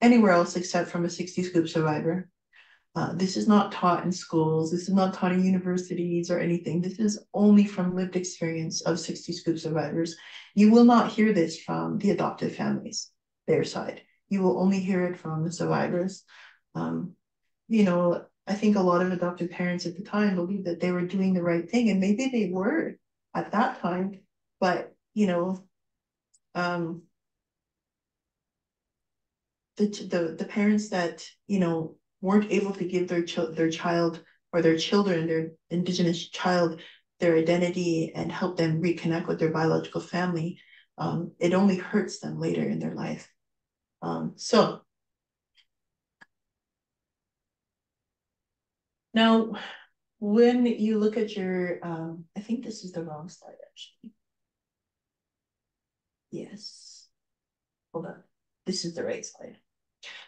anywhere else except from a 60 scoop survivor. Uh, this is not taught in schools. This is not taught in universities or anything. This is only from lived experience of 60 scoop survivors. You will not hear this from the adoptive families, their side. You will only hear it from the survivors. Um, you know, I think a lot of adoptive parents at the time believed that they were doing the right thing, and maybe they were at that time, but you know, um, the the the parents that you know weren't able to give their ch- their child or their children, their indigenous child, their identity and help them reconnect with their biological family, um, it only hurts them later in their life. Um, so now, when you look at your, um, I think this is the wrong slide actually. Yes. Hold on. This is the right slide.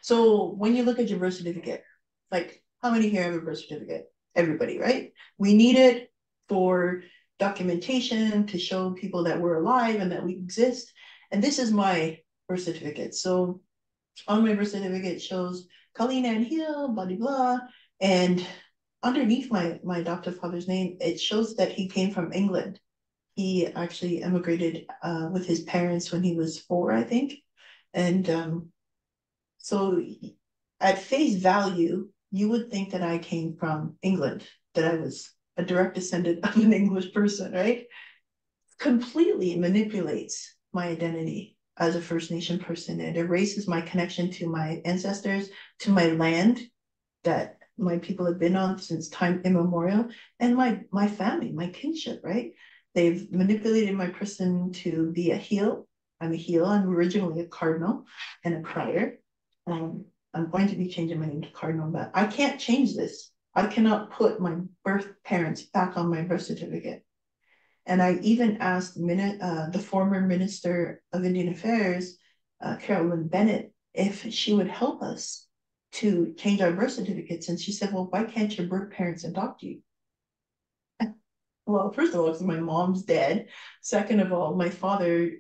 So when you look at your birth certificate, like how many here have a birth certificate? Everybody, right? We need it for documentation to show people that we're alive and that we exist. And this is my birth certificate. So on my birth certificate shows Colleen Ann Hele, blah, blah, blah. And underneath my, my adoptive father's name, it shows that he came from England. He actually emigrated uh, with his parents when he was four, I think. And um, so at face value, you would think that I came from England, that I was a direct descendant of an English person, right? Completely manipulates my identity as a First Nation person. It erases my connection to my ancestors, to my land that my people have been on since time immemorial, and my my family, my kinship, right? They've manipulated my person to be a Hele. I'm a Hele. I'm originally a cardinal and a crier. Um, I'm going to be changing my name to Cardinal, but I can't change this. I cannot put my birth parents back on my birth certificate. And I even asked uh, the former Minister of Indian Affairs, uh, Carolyn Bennett, if she would help us to change our birth certificates. And she said, well, why can't your birth parents adopt you? well, first of all, because my mom's dead. Second of all, my father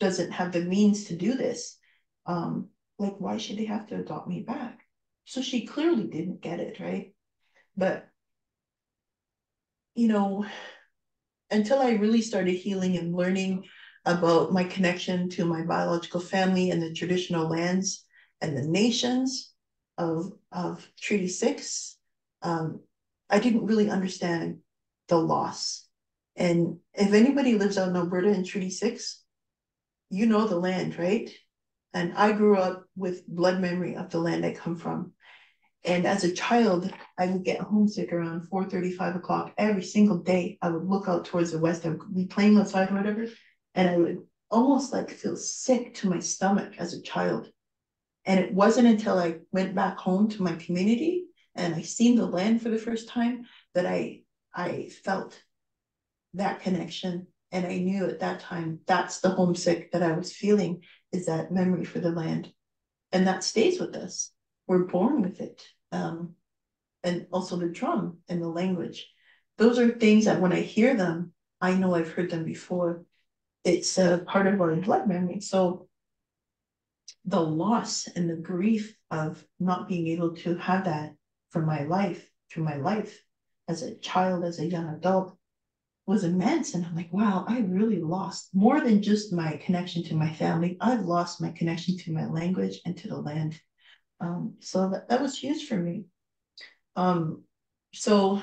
doesn't have the means to do this. Um, like, why should they have to adopt me back? So she clearly didn't get it, right? But, you know, until I really started healing and learning about my connection to my biological family and the traditional lands and the nations of, of Treaty 6, um, I didn't really understand the loss. And if anybody lives out in Alberta in Treaty 6, you know the land, right? And I grew up with blood memory of the land I come from. And as a child, I would get homesick around 4 35 o'clock every single day. I would look out towards the west. I would be playing outside or whatever. And I would almost like feel sick to my stomach as a child. And it wasn't until I went back home to my community and I seen the land for the first time that I I felt that connection. And I knew at that time that's the homesick that I was feeling is that memory for the land. And that stays with us. We're born with it. Um, and also the drum and the language. Those are things that when I hear them, I know I've heard them before. It's a part of our blood memory. So the loss and the grief of not being able to have that for my life, through my life as a child, as a young adult, was immense. And I'm like, wow, I really lost more than just my connection to my family. I've lost my connection to my language and to the land. Um, so that, that was huge for me. Um, so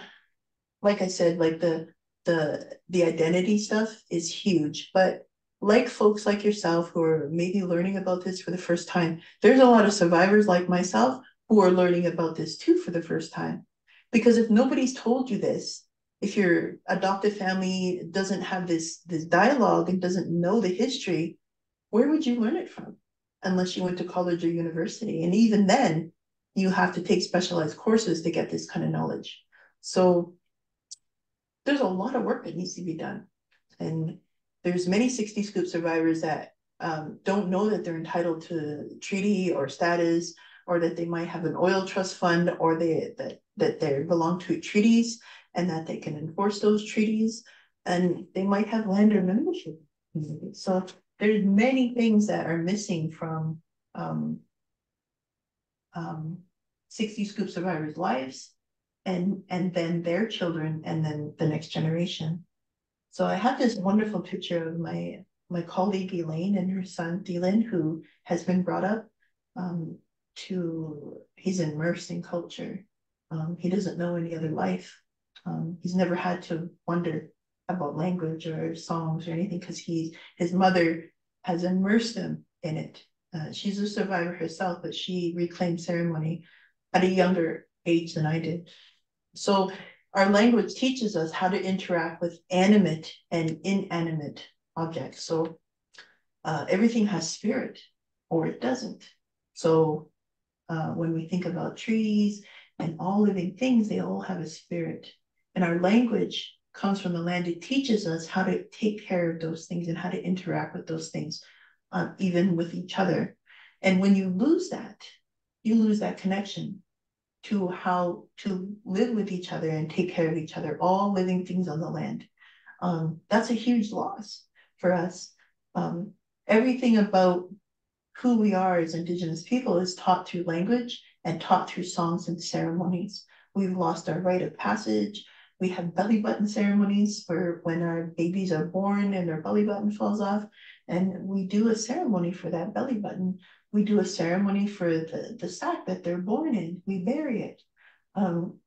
like I said, like the the the identity stuff is huge, but like folks like yourself who are maybe learning about this for the first time, there's a lot of survivors like myself who are learning about this too for the first time. Because if nobody's told you this, if your adoptive family doesn't have this this dialogue and doesn't know the history, where would you learn it from? Unless you went to college or university. And even then, you have to take specialized courses to get this kind of knowledge. So there's a lot of work that needs to be done. And there's many 60 scoop survivors that um, don't know that they're entitled to treaty or status, or that they might have an oil trust fund, or they that that they belong to treaties and that they can enforce those treaties, and they might have land or membership. So there's many things that are missing from um, um, 60 scoop survivors' lives and and then their children and then the next generation. So I have this wonderful picture of my my colleague Elaine and her son Dylan, who has been brought up um, to he's immersed in culture. Um, he doesn't know any other life. Um, he's never had to wonder about language or songs or anything because he his mother has immersed him in it. Uh, she's a survivor herself, but she reclaimed ceremony at a younger age than I did. So our language teaches us how to interact with animate and inanimate objects. So uh, everything has spirit or it doesn't. So uh, when we think about trees and all living things, they all have a spirit. And our language comes from the land. It teaches us how to take care of those things and how to interact with those things, uh, even with each other. And when you lose that, you lose that connection to how to live with each other and take care of each other, all living things on the land. Um, that's a huge loss for us. Um, everything about who we are as Indigenous people is taught through language and taught through songs and ceremonies. We've lost our rite of passage. We have belly button ceremonies for when our babies are born and their belly button falls off. And we do a ceremony for that belly button we do a ceremony for the, the sack that they're born in. We bury it. Um,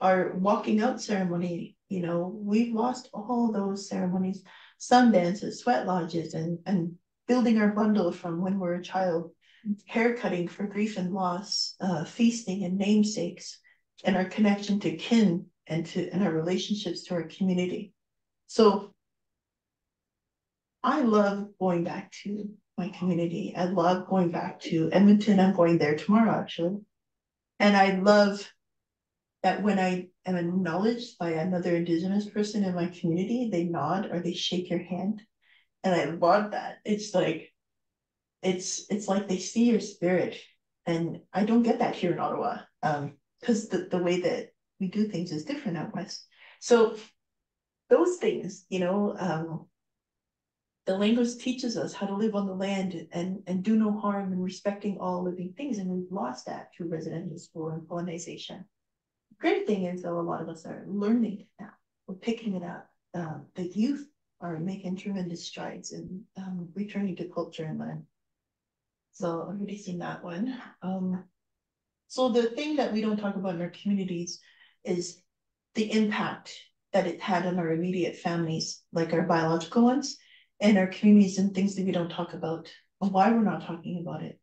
our walking out ceremony, you know, we've lost all those ceremonies, sun dances, sweat lodges, and, and building our bundle from when we're a child, hair cutting for grief and loss, uh, feasting and namesakes, and our connection to kin and to and our relationships to our community. So I love going back to my community. I love going back to Edmonton. I'm going there tomorrow, actually. And I love that when I am acknowledged by another Indigenous person in my community, they nod or they shake your hand. And I love that. It's like, it's it's like they see your spirit. And I don't get that here in Ottawa. Um, because the, the way that we do things is different out west. So those things, you know, um, the language teaches us how to live on the land and, and do no harm and respecting all living things. And we've lost that through residential school and colonization. The great thing is, though, a lot of us are learning now. We're picking it up. Um, the youth are making tremendous strides in um, returning to culture and land. So I've already seen that one. Um, so the thing that we don't talk about in our communities is the impact that it had on our immediate families, like our biological ones, in our communities and things that we don't talk about why we're not talking about it.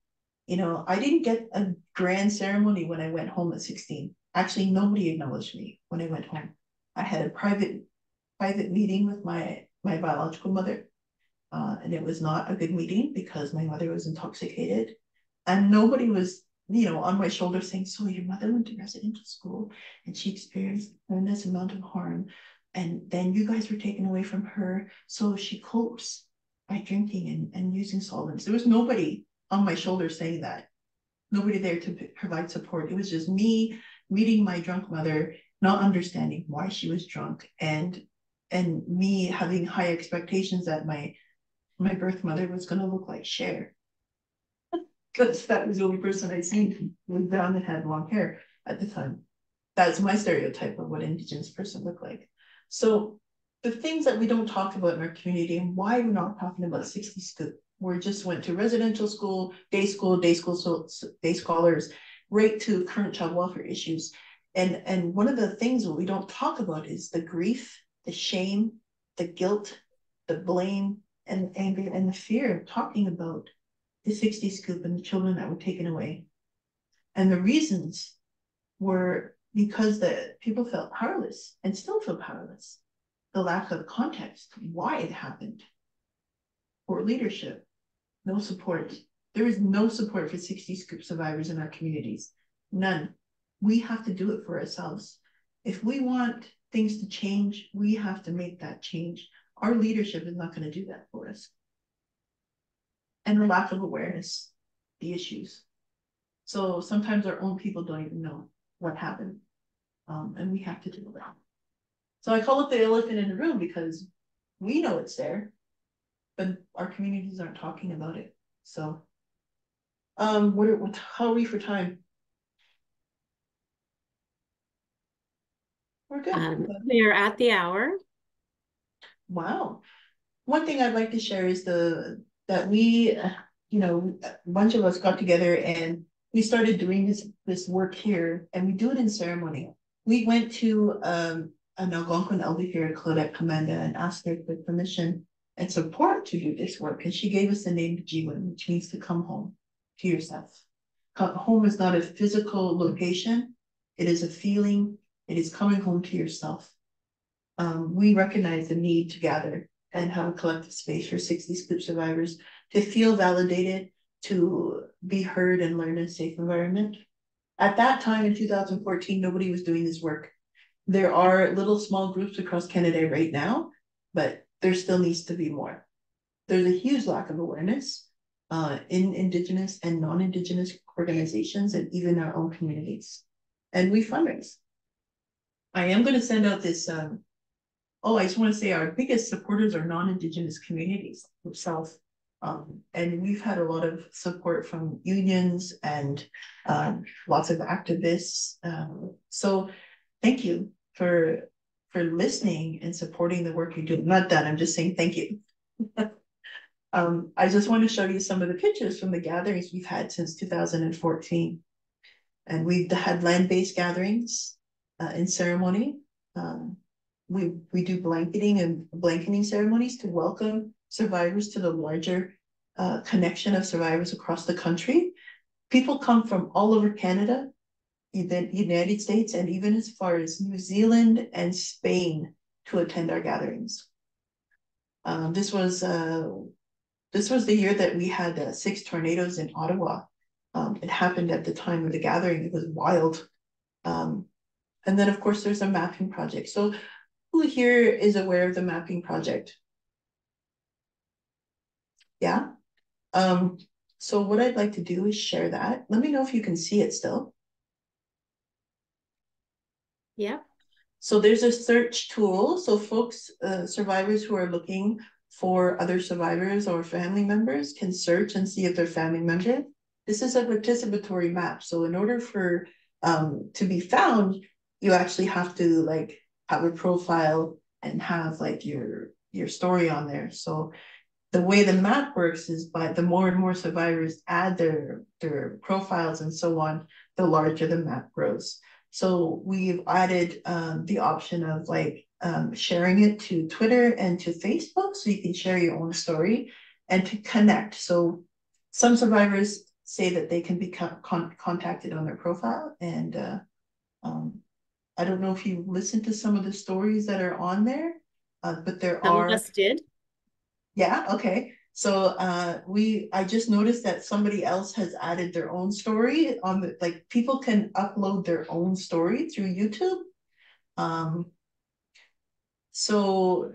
You know, I didn't get a grand ceremony when I went home at 16. Actually, nobody acknowledged me when I went home. I had a private private meeting with my my biological mother. Uh, and it was not a good meeting because my mother was intoxicated. And nobody was, you know, on my shoulder saying, So your mother went to residential school and she experienced this amount of harm and then you guys were taken away from her. So she copes by drinking and, and using solvents. There was nobody on my shoulder saying that. Nobody there to provide support. It was just me meeting my drunk mother, not understanding why she was drunk, and and me having high expectations that my my birth mother was going to look like Cher. Because that was the only person I'd seen with brown and had long hair at the time. That's my stereotype of what Indigenous person looked like. So the things that we don't talk about in our community and why we're not talking about 60 scoop were just went to residential school, day school, day school, so day scholars, right to current child welfare issues. And, and one of the things that we don't talk about is the grief, the shame, the guilt, the blame, and anger and the fear of talking about the 60 scoop and the children that were taken away. And the reasons were because the people felt powerless and still feel powerless. The lack of context, why it happened. Poor leadership, no support. There is no support for 60 scoop survivors in our communities. None. We have to do it for ourselves. If we want things to change, we have to make that change. Our leadership is not going to do that for us. And the lack of awareness, the issues. So sometimes our own people don't even know what happened. Um, and we have to do that. So I call it the elephant in the room because we know it's there, but our communities aren't talking about it. So, um, what, what how are we for time? We're good. Um, we are at the hour. Wow. One thing I'd like to share is the that we, you know, a bunch of us got together and we started doing this this work here, and we do it in ceremony. We went to um, an Algonquin elder here, Claudette Commanda, and asked her for permission and support to do this work. And she gave us the name Jiwin, which means to come home to yourself. Home is not a physical location, it is a feeling, it is coming home to yourself. Um, we recognize the need to gather and have a collective space for 60 scoop survivors to feel validated, to be heard and learn in a safe environment. At that time in 2014, nobody was doing this work. There are little small groups across Canada right now, but there still needs to be more. There's a huge lack of awareness uh, in Indigenous and non-Indigenous organizations and even our own communities. And we fundraise. I am going to send out this. Um, oh, I just want to say our biggest supporters are non-Indigenous communities themselves. Um, and we've had a lot of support from unions and um, lots of activists. Um, so thank you for for listening and supporting the work you do. I'm not done. I'm just saying thank you. um, I just want to show you some of the pictures from the gatherings we've had since 2014. And we've had land-based gatherings uh, in ceremony. Um, we, we do blanketing and blanketing ceremonies to welcome survivors to the larger uh, connection of survivors across the country. People come from all over Canada, the United States, and even as far as New Zealand and Spain to attend our gatherings. Um, this was uh, this was the year that we had uh, six tornadoes in Ottawa. Um, it happened at the time of the gathering. It was wild. Um, and then, of course, there's a mapping project. So who here is aware of the mapping project? Yeah. Um, so what I'd like to do is share that. Let me know if you can see it still. Yeah. So there's a search tool. So folks, uh, survivors who are looking for other survivors or family members can search and see if they're family member. This is a participatory map. So in order for um, to be found, you actually have to like have a profile and have like your your story on there. So the way the map works is by the more and more survivors add their their profiles and so on, the larger the map grows. So we've added um, the option of like um, sharing it to Twitter and to Facebook, so you can share your own story and to connect. So some survivors say that they can be con contacted on their profile, and uh, um, I don't know if you listened to some of the stories that are on there, uh, but there some are. Some of us did. Yeah. Okay. So uh, we, I just noticed that somebody else has added their own story on the, like people can upload their own story through YouTube. Um, so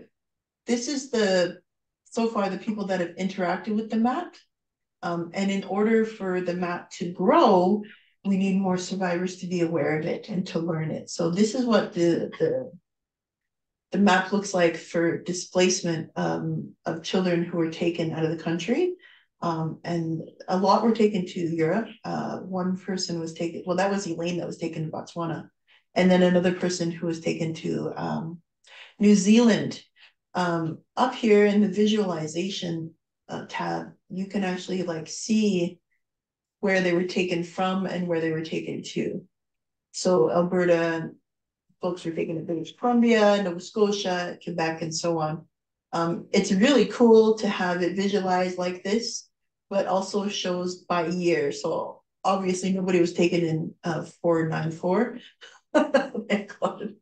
this is the, so far the people that have interacted with the map. Um, and in order for the map to grow, we need more survivors to be aware of it and to learn it. So this is what the, the the map looks like for displacement um, of children who were taken out of the country. Um, and a lot were taken to Europe. Uh, one person was taken, well, that was Elaine that was taken to Botswana. And then another person who was taken to um, New Zealand. Um, up here in the visualization, uh, tab, you can actually like see where they were taken from and where they were taken to. So Alberta, folks were taken to British Columbia, Nova Scotia, Quebec, and so on. Um, it's really cool to have it visualized like this, but also shows by year. So obviously nobody was taken in uh, 494.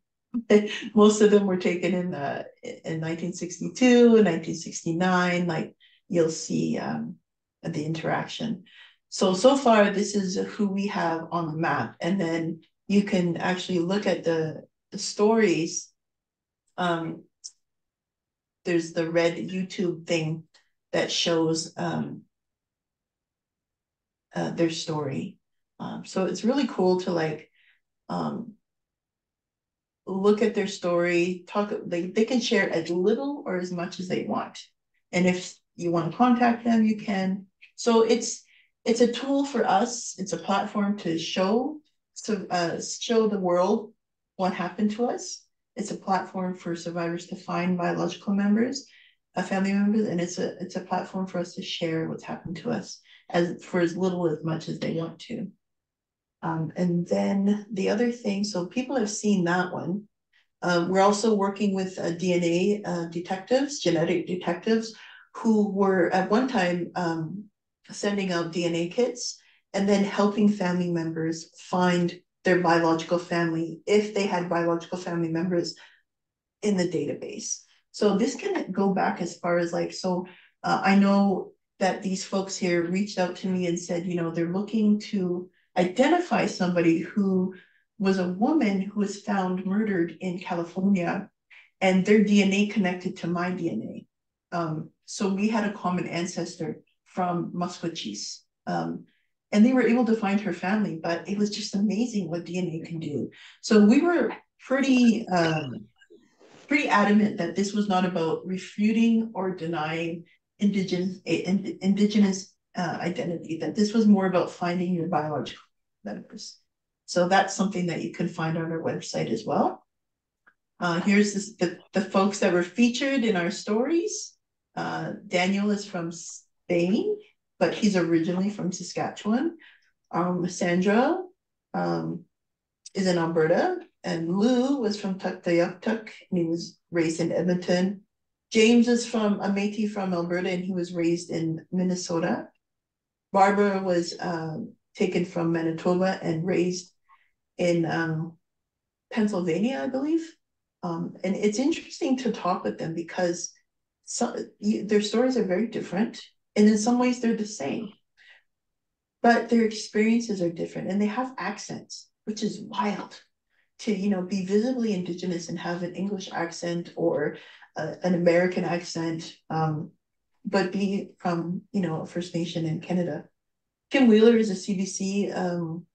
Most of them were taken in uh, in 1962 1969. Like you'll see um, the interaction. So, so far, this is who we have on the map. And then you can actually look at the, the stories. Um, there's the red YouTube thing that shows um, uh, their story. Um, so it's really cool to like um, look at their story, talk, they, they can share as little or as much as they want. And if you want to contact them, you can. So it's it's a tool for us. It's a platform to show so uh, show the world what happened to us. It's a platform for survivors to find biological members, uh, family members, and it's a it's a platform for us to share what's happened to us as for as little as much as they want to. Um, and then the other thing, so people have seen that one. Uh, we're also working with uh, DNA uh, detectives, genetic detectives, who were at one time um, sending out DNA kits and then helping family members find their biological family if they had biological family members in the database. So this can go back as far as like, so uh, I know that these folks here reached out to me and said, you know, they're looking to identify somebody who was a woman who was found murdered in California and their DNA connected to my DNA. Um, so we had a common ancestor from Maskwacis. Um, and they were able to find her family, but it was just amazing what DNA can do. So we were pretty um, pretty adamant that this was not about refuting or denying indigenous indigenous uh, identity. That this was more about finding your biological members. So that's something that you can find on our website as well. Uh, here's this, the, the folks that were featured in our stories. Uh, Daniel is from Spain, but he's originally from Saskatchewan. Um, Sandra um, is in Alberta, and Lou was from Tuktoyaktuk, and he was raised in Edmonton. James is from a Métis from Alberta, and he was raised in Minnesota. Barbara was um, taken from Manitoba and raised in um, Pennsylvania, I believe. Um, and it's interesting to talk with them because some, their stories are very different. And in some ways, they're the same. But their experiences are different and they have accents, which is wild to you know be visibly indigenous and have an english accent or uh, an american accent um, but be from you know a first nation in canada. Kim wheeler is a cbc um,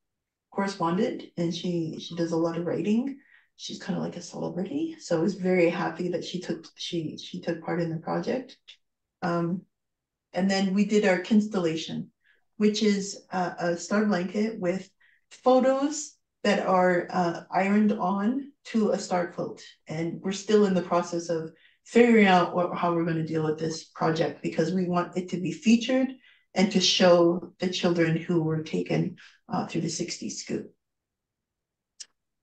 correspondent and she she does a lot of writing. She's kind of like a celebrity. So i was very happy that she took she she took part in the project. Um, and then we did our Kinstallation, which is a, star blanket with photos that are uh, ironed on to a star quilt. And we're still in the process of figuring out what, how we're going to deal with this project because we want it to be featured and to show the children who were taken uh, through the 60s scoop.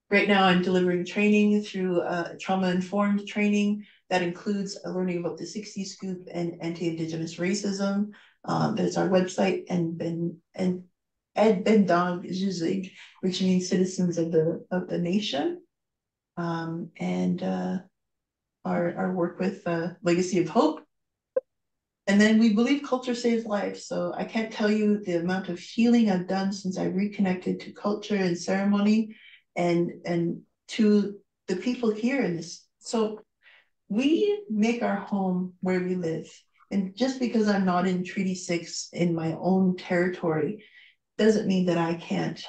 Right now, I'm delivering training through uh, trauma-informed training that includes learning about the 60s scoop and anti-Indigenous racism. Um, there's our website and Ben and Ed Bendang Zuzig, which means citizens of the of the nation. Um, and uh, our, our work with uh, Legacy of Hope. And then we believe culture saves lives. So I can't tell you the amount of healing I've done since I reconnected to culture and ceremony and and to the people here in this. So we make our home where we live. And just because I'm not in Treaty 6 in my own territory doesn't mean that I can't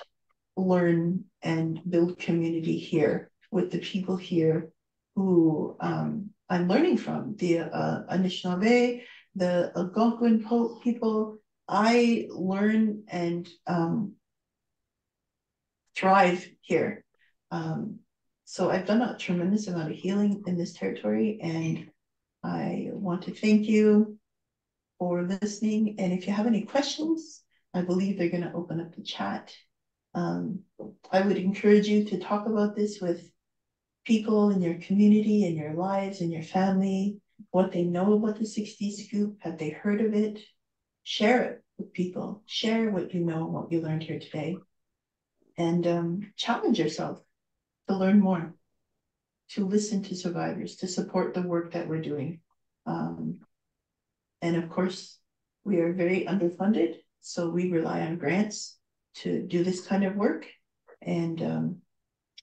learn and build community here with the people here who um, I'm learning from, the uh, Anishinaabe, the Algonquin people. I learn and um, thrive here. Um, so I've done a tremendous amount of healing in this territory, and I want to thank you for listening. And if you have any questions, I believe they're going to open up the chat. Um, I would encourage you to talk about this with people in your community, in your lives, in your family, what they know about the 60 Scoop. Have they heard of it? Share it with people. Share what you know and what you learned here today. And um, challenge yourself to learn more, to listen to survivors, to support the work that we're doing. Um, and of course, we are very underfunded, so we rely on grants to do this kind of work. And, um,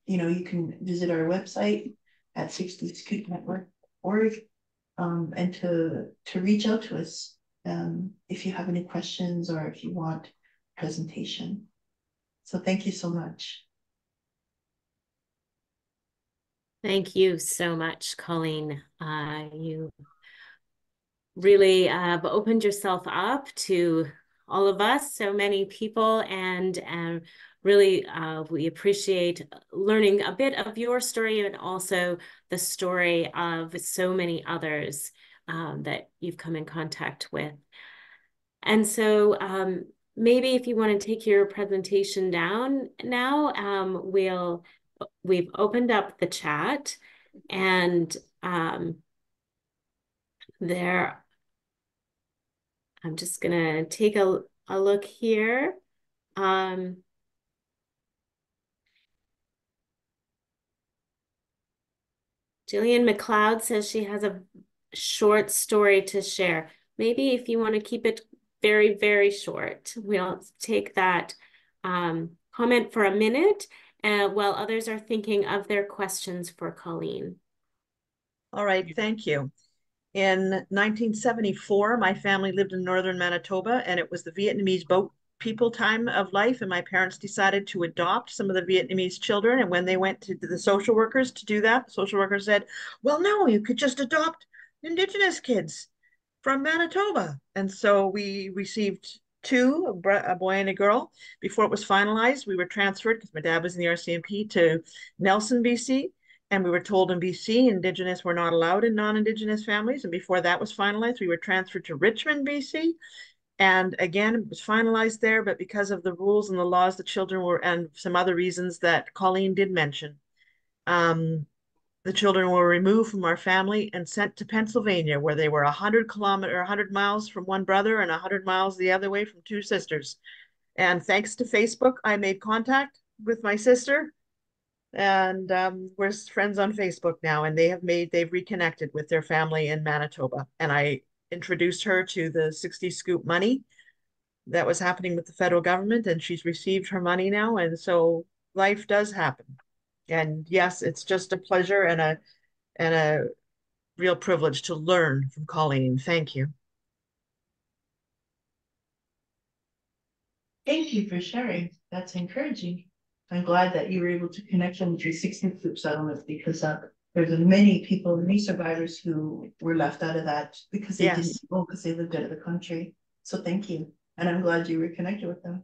you know, you can visit our website at 60 Scoop Network um, and to to reach out to us um, if you have any questions or if you want presentation. So thank you so much. Thank you so much, Colleen. Uh, you really have opened yourself up to all of us, so many people, and and really uh, we appreciate learning a bit of your story and also the story of so many others um, that you've come in contact with. And so um, maybe if you want to take your presentation down now, um, we'll we've opened up the chat and um, there I'm just gonna take a, a look here. Um, Jillian McLeod says she has a short story to share. Maybe if you want to keep it very, very short, we'll take that um, comment for a minute uh, while others are thinking of their questions for Colleen. All right, thank you. In 1974, my family lived in northern Manitoba, and it was the Vietnamese boat people time of life. And my parents decided to adopt some of the Vietnamese children. And when they went to the social workers to do that, the social workers said, Well, no, you could just adopt Indigenous kids from Manitoba. And so we received two, a boy and a girl. Before it was finalized, we were transferred because my dad was in the RCMP to Nelson, BC. And we were told in BC, Indigenous were not allowed in non Indigenous families. And before that was finalized, we were transferred to Richmond, BC. And again, it was finalized there, but because of the rules and the laws, the children were, and some other reasons that Colleen did mention, um, the children were removed from our family and sent to Pennsylvania, where they were 100 kilometer, 100 miles from one brother and 100 miles the other way from two sisters. And thanks to Facebook, I made contact with my sister. And um, we're friends on Facebook now, and they have made they've reconnected with their family in Manitoba, and I introduced her to the 60 scoop money that was happening with the federal government, and she's received her money now, and so life does happen, and yes, it's just a pleasure and a and a real privilege to learn from Colleen. Thank you. Thank you for sharing. That's encouraging. I'm glad that you were able to connect them with your 60s Scoop settlement because uh, there's many people, many survivors who were left out of that because they yes. didn't because they lived out of the country. So thank you. And I'm glad you were connected with them.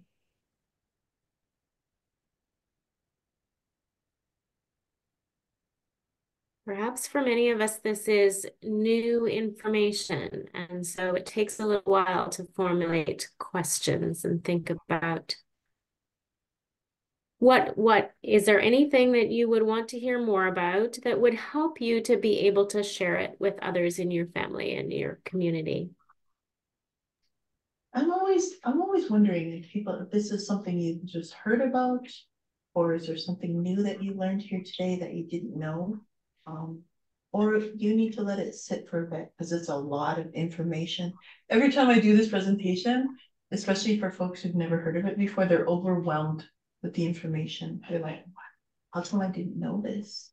Perhaps for many of us, this is new information. And so it takes a little while to formulate questions and think about what what is there anything that you would want to hear more about that would help you to be able to share it with others in your family and your community i'm always i'm always wondering if people if this is something you just heard about or is there something new that you learned here today that you didn't know um, or if you need to let it sit for a bit because it's a lot of information every time i do this presentation especially for folks who've never heard of it before they're overwhelmed with the information. They're like, how come I didn't know this?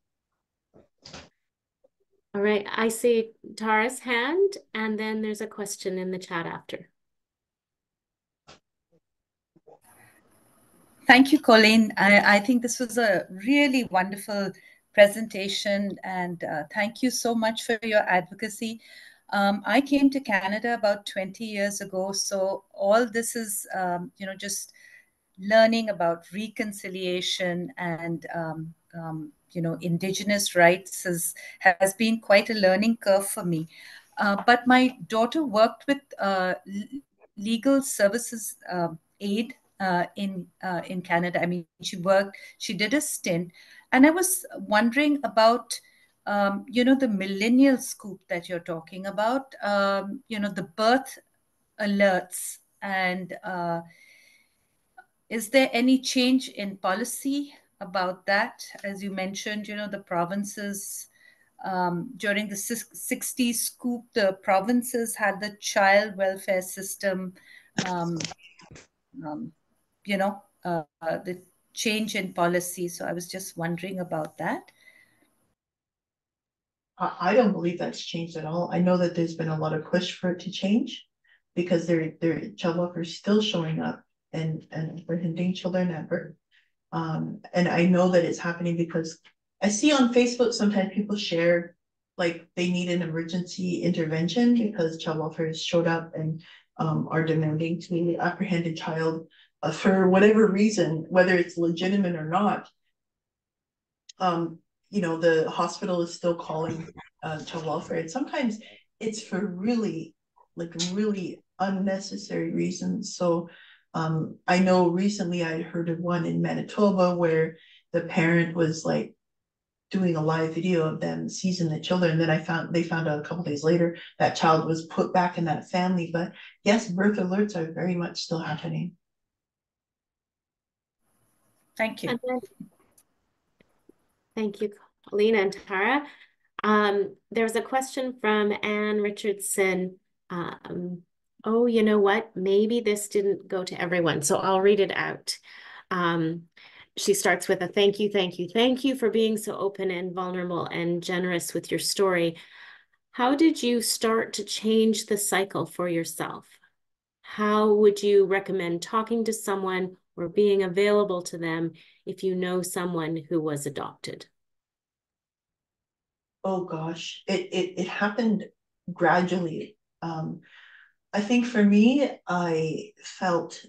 All right, I see Tara's hand, and then there's a question in the chat after. Thank you, Colleen. I, I think this was a really wonderful presentation, and uh, thank you so much for your advocacy. Um, I came to Canada about 20 years ago, so all this is, um, you know, just learning about reconciliation and um, um, you know indigenous rights has has been quite a learning curve for me. Uh, but my daughter worked with uh, legal services um, aid uh, in uh, in Canada. I mean, she worked, she did a stint, and I was wondering about. Um, you know the millennial scoop that you're talking about um, you know the birth alerts and uh, is there any change in policy about that as you mentioned you know the provinces um, during the 60s scoop the provinces had the child welfare system um, um, you know, uh, the change in policy. So I was just wondering about that. I don't believe that's changed at all. I know that there's been a lot of push for it to change because their their child is still showing up and and apprehending children at birth. Um, and I know that it's happening because I see on Facebook sometimes people share like they need an emergency intervention because child welfare has showed up and um, are demanding to apprehend a child for whatever reason, whether it's legitimate or not, um, you know, the hospital is still calling uh, child welfare. And sometimes it's for really, like, really unnecessary reasons. So um, I know recently I heard of one in Manitoba where the parent was like doing a live video of them seizing the children. And then I found they found out a couple days later that child was put back in that family. But yes, birth alerts are very much still happening. Thank you. Then, thank you, Lena and Tara. Um, was a question from Anne Richardson. Um, oh, you know what? Maybe this didn't go to everyone, so I'll read it out. Um, she starts with a thank you, thank you, thank you for being so open and vulnerable and generous with your story. How did you start to change the cycle for yourself? How would you recommend talking to someone or being available to them if you know someone who was adopted? Oh gosh, it it, it happened gradually. Um, I think for me, I felt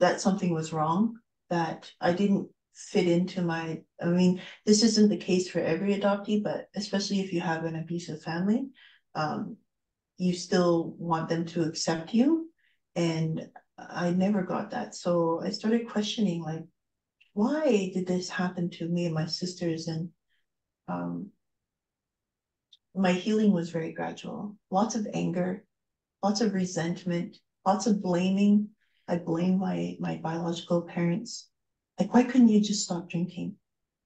that something was wrong, that I didn't fit into my, I mean, this isn't the case for every adoptee, but especially if you have an abusive family, um, you still want them to accept you. And I never got that. So I started questioning like, why did this happen to me and my sisters? And um, my healing was very gradual. Lots of anger, lots of resentment, lots of blaming. I blame my my biological parents. Like, why couldn't you just stop drinking?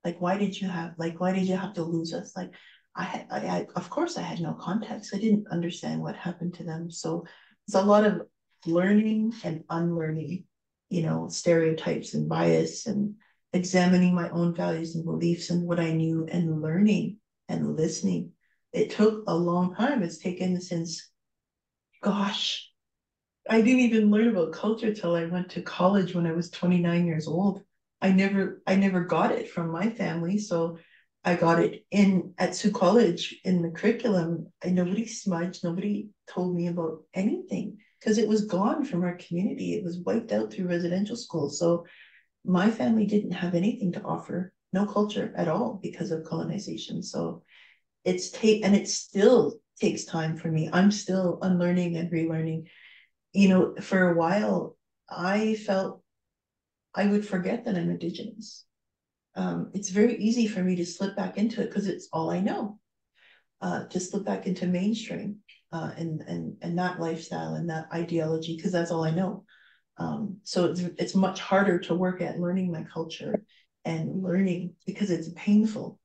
Like, why did you have like why did you have to lose us? Like, I had I, I of course I had no context. I didn't understand what happened to them. So it's a lot of learning and unlearning, you know, stereotypes and bias and examining my own values and beliefs and what I knew and learning and listening. It took a long time. It's taken since, gosh, I didn't even learn about culture till I went to college when I was 29 years old. I never I never got it from my family. So I got it in at Sault College in the curriculum. And nobody smudged, nobody told me about anything because it was gone from our community. It was wiped out through residential schools. So my family didn't have anything to offer, no culture at all because of colonization. So it's take and it still takes time for me. I'm still unlearning and relearning. You know, for a while, I felt I would forget that I'm Indigenous. Um, it's very easy for me to slip back into it because it's all I know. Uh, to slip back into mainstream uh, and and and that lifestyle and that ideology because that's all I know. Um, so it's it's much harder to work at learning my culture and learning because it's painful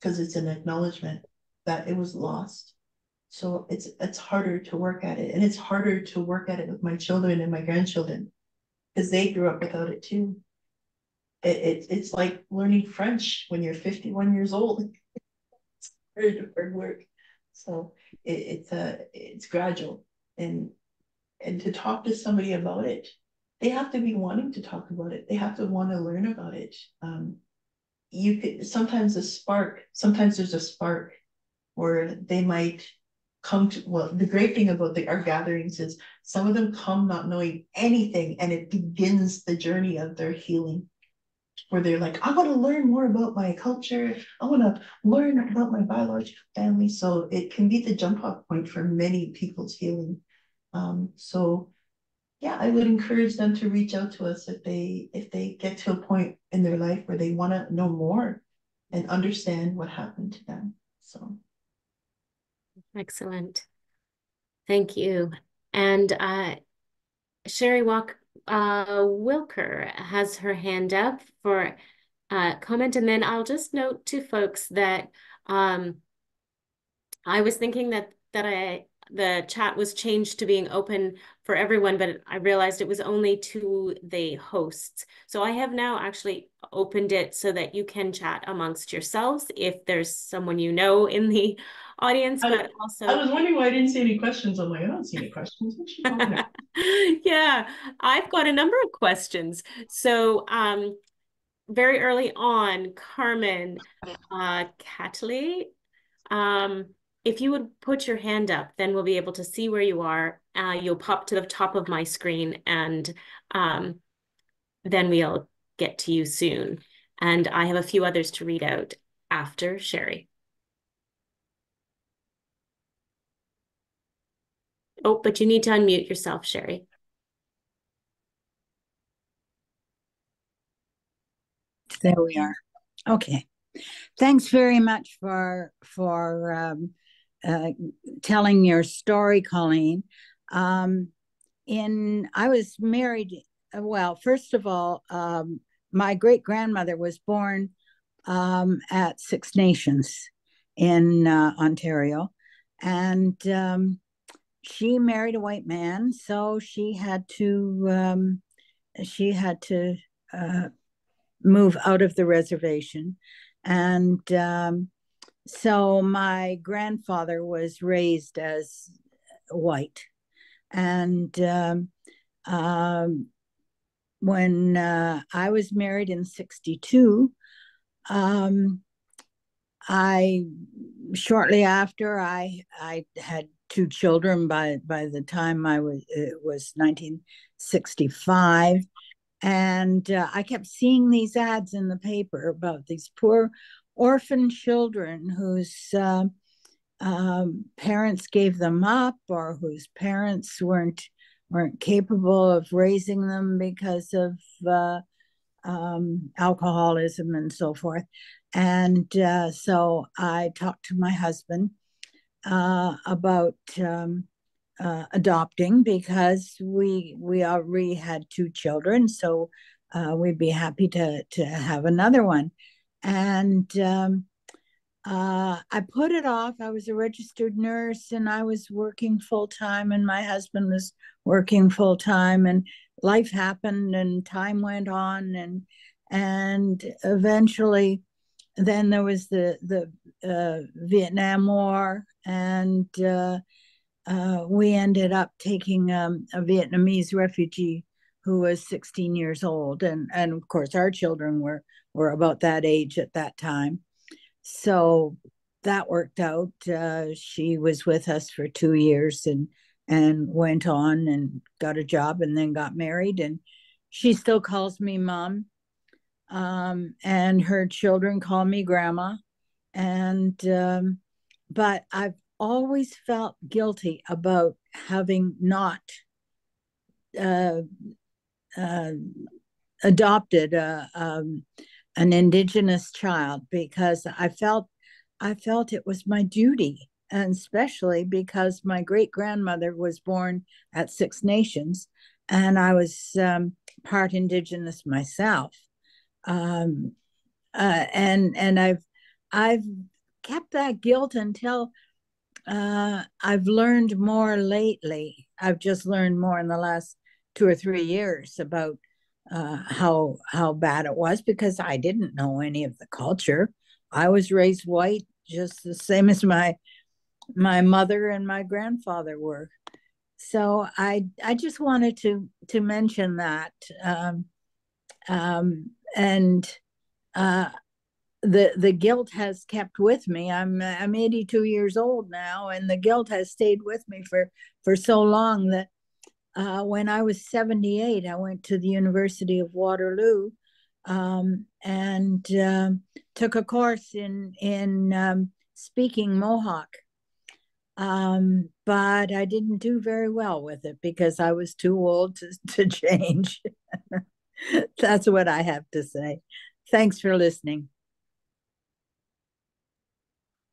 because it's an acknowledgement that it was lost. So it's it's harder to work at it and it's harder to work at it with my children and my grandchildren because they grew up without it too. It, it it's like learning French when you're 51 years old. it's hard work. So it, it's a it's gradual and and to talk to somebody about it, they have to be wanting to talk about it. They have to want to learn about it. Um, you could sometimes a spark. Sometimes there's a spark where they might come to. Well, the great thing about the our gatherings is some of them come not knowing anything, and it begins the journey of their healing. Where they're like, I want to learn more about my culture. I want to learn about my biological family. So it can be the jump off point for many people's healing. Um, so yeah, I would encourage them to reach out to us if they if they get to a point in their life where they want to know more and understand what happened to them. So excellent. Thank you. And uh, Sherry Walk uh, Wilker has her hand up for uh, comment, and then I'll just note to folks that um, I was thinking that that I the chat was changed to being open for everyone, but I realized it was only to the hosts. So I have now actually opened it so that you can chat amongst yourselves if there's someone you know in the audience, I, but also I was wondering why I didn't see any questions. I'm like, I don't see any questions. yeah, I've got a number of questions. So um very early on, Carmen uh Catley, um, if you would put your hand up, then we'll be able to see where you are. Uh, you'll pop to the top of my screen and um, then we'll get to you soon. And I have a few others to read out after Sherry. Oh, but you need to unmute yourself, Sherry. There we are. Okay. Thanks very much for for um, uh, telling your story, Colleen. Um, in I was married. Well, first of all, um, my great grandmother was born um, at Six Nations in uh, Ontario, and um, she married a white man, so she had to um, she had to uh, move out of the reservation, and um, so my grandfather was raised as white, and um, um, when uh, I was married in '62, um, I shortly after I I had two children by by the time I was it was 1965 and uh, I kept seeing these ads in the paper about these poor orphan children whose uh, um, parents gave them up or whose parents weren't weren't capable of raising them because of uh, um, alcoholism and so forth. And uh, so I talked to my husband uh, about um, uh, adopting because we we already had two children, so uh, we'd be happy to to have another one. And um, uh, I put it off. I was a registered nurse, and I was working full time, and my husband was working full time, and life happened, and time went on, and and eventually, then there was the the uh, Vietnam War, and uh, uh, we ended up taking um, a Vietnamese refugee who was 16 years old, and and of course our children were were about that age at that time, so that worked out. Uh, she was with us for two years and and went on and got a job and then got married. And she still calls me mom. Um, and her children call me grandma. And um, but I've always felt guilty about having not uh, uh, adopted a, um, an indigenous child because I felt I felt it was my duty, and especially because my great grandmother was born at Six Nations, and I was um, part indigenous myself, um, uh, and and I've I've kept that guilt until uh, I've learned more lately. I've just learned more in the last two or three years about uh, how how bad it was because I didn't know any of the culture. I was raised white, just the same as my my mother and my grandfather were. So I I just wanted to to mention that, um, um, and uh, the the guilt has kept with me. I'm I'm 82 years old now, and the guilt has stayed with me for for so long that uh, when I was 78, I went to the University of Waterloo um, and um, took a course in in um, speaking Mohawk. Um, but I didn't do very well with it because I was too old to, to change. That's what I have to say. Thanks for listening.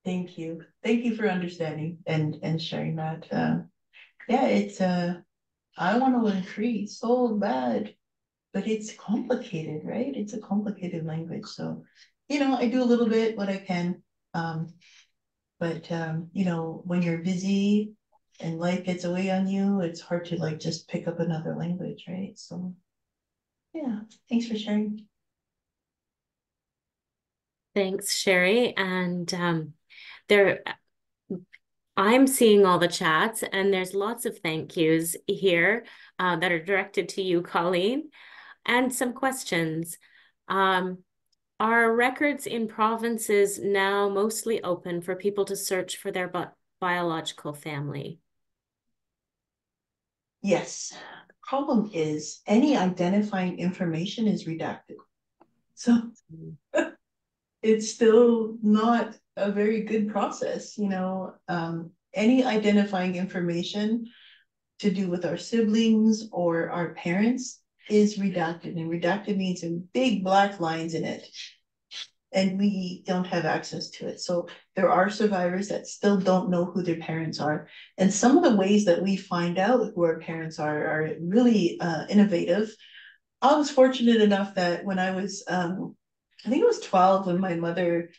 Thank you. Thank you for understanding and, and sharing that. Uh, yeah, it's, uh, I want to learn Cree so bad, but it's complicated, right? It's a complicated language. So, you know, I do a little bit what I can. Um, but, um, you know, when you're busy and life gets away on you, it's hard to like just pick up another language, right? So, yeah, thanks for sharing. Thanks, Sherry. And um, there, I'm seeing all the chats, and there's lots of thank yous here uh, that are directed to you, Colleen, and some questions. Um, are records in provinces now mostly open for people to search for their bi biological family? Yes. The problem is any identifying information is redacted. So it's still not a very good process, you know. Um, any identifying information to do with our siblings or our parents is redacted, and redacted means in big black lines in it. And we don't have access to it. So there are survivors that still don't know who their parents are. And some of the ways that we find out who our parents are are really uh, innovative. I was fortunate enough that when I was, um, I think it was 12 when my mother,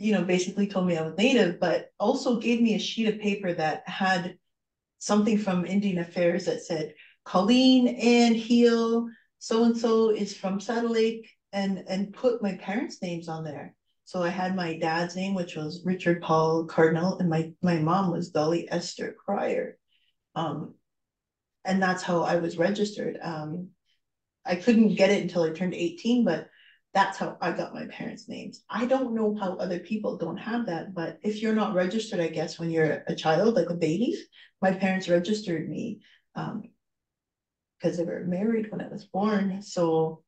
you know, basically told me I was native, but also gave me a sheet of paper that had something from Indian Affairs that said, Colleen Ann Hele, so and so is from Saddle Lake, and and put my parents' names on there. So I had my dad's name, which was Richard Paul Cardinal, and my my mom was Dolly Esther Cryer. Um, and that's how I was registered. Um, I couldn't get it until I turned 18, but that's how I got my parents' names. I don't know how other people don't have that, but if you're not registered, I guess when you're a child, like a baby, my parents registered me um, because they were married when I was born. So,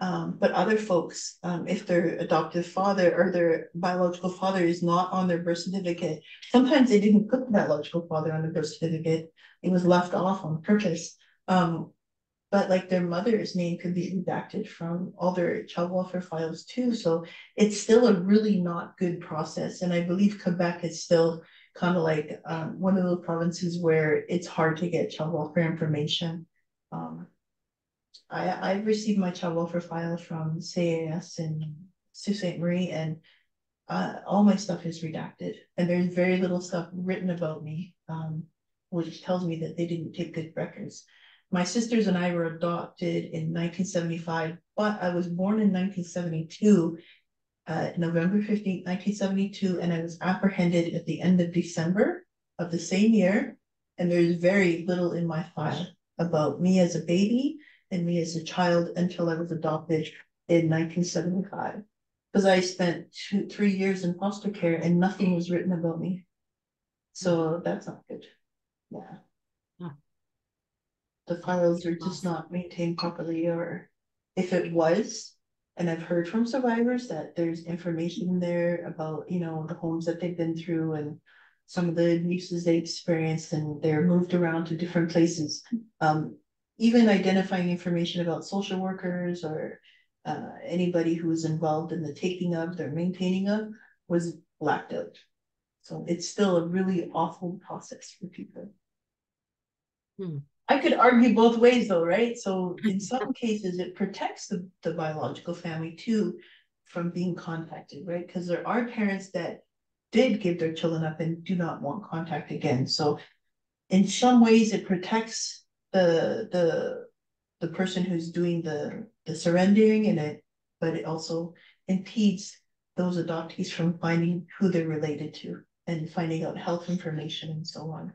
um, but other folks, um, if their adoptive father or their biological father is not on their birth certificate, sometimes they didn't put the biological father on the birth certificate. It was left off on purpose. Um, but like their mother's name could be redacted from all their child welfare files too. So it's still a really not good process. And I believe Quebec is still kind of like um, one of those provinces where it's hard to get child welfare information. Um, I, I've received my child welfare file from CAS in Sault Ste. Marie, and uh, all my stuff is redacted. And there's very little stuff written about me, um, which tells me that they didn't take good records. My sisters and I were adopted in 1975, but I was born in 1972, uh, November 15, 1972, and I was apprehended at the end of December of the same year. And there's very little in my file about me as a baby and me as a child until I was adopted in 1975. Because I spent two, three years in foster care and nothing was written about me. So that's not good. Yeah the files are just not maintained properly, or if it was, and I've heard from survivors that there's information there about, you know, the homes that they've been through and some of the abuses they experienced and they're moved around to different places. Um, even identifying information about social workers or uh, anybody who was involved in the taking of, their maintaining of, was blacked out. So it's still a really awful process for people. Hmm. I could argue both ways though, right? So in some cases, it protects the, the biological family too from being contacted, right? Because there are parents that did give their children up and do not want contact again. So in some ways it protects the the the person who's doing the the surrendering in it, but it also impedes those adoptees from finding who they're related to and finding out health information and so on.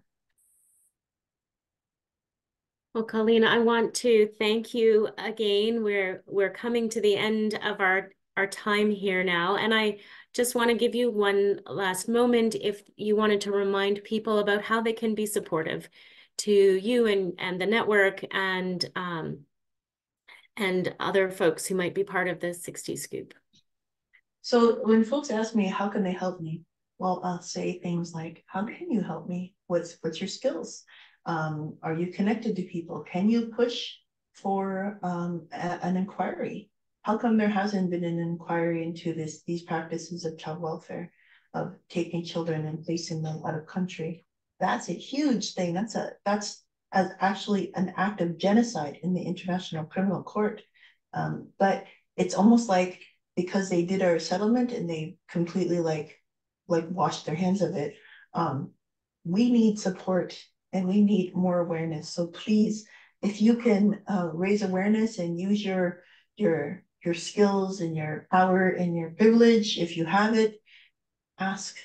Well, Colleen, I want to thank you again. We're we're coming to the end of our our time here now, and I just want to give you one last moment if you wanted to remind people about how they can be supportive to you and and the network and um, and other folks who might be part of the 60 Scoop. So when folks ask me, how can they help me? Well, I'll say things like, how can you help me? What's, what's your skills? Um, are you connected to people? Can you push for um, a, an inquiry? How come there hasn't been an inquiry into this, these practices of child welfare, of taking children and placing them out of country? That's a huge thing. That's a, that's as actually an act of genocide in the International Criminal Court. Um, but it's almost like because they did our settlement and they completely like like washed their hands of it. Um, we need support and we need more awareness. So please, if you can uh, raise awareness and use your your your skills and your power and your privilege, if you have it, ask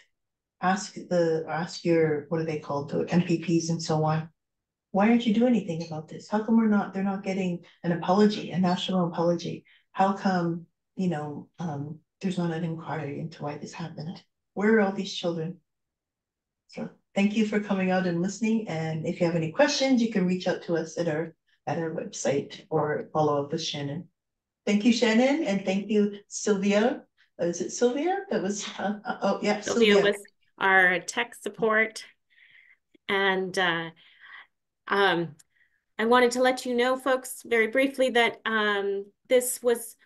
ask the ask your what are they called the MPPs and so on. Why aren't you doing anything about this? How come we're not they're not getting an apology, a national apology? How come you know um, there's not an inquiry into why this happened? Where are all these children? So thank you for coming out and listening. And if you have any questions, you can reach out to us at our at our website or follow up with Shannon. Thank you, Shannon, and thank you, Sylvia. Uh, is it Sylvia? That was uh, uh, oh yeah, Sylvia, Sylvia was our tech support, and uh, um, I wanted to let you know, folks, very briefly that um, this was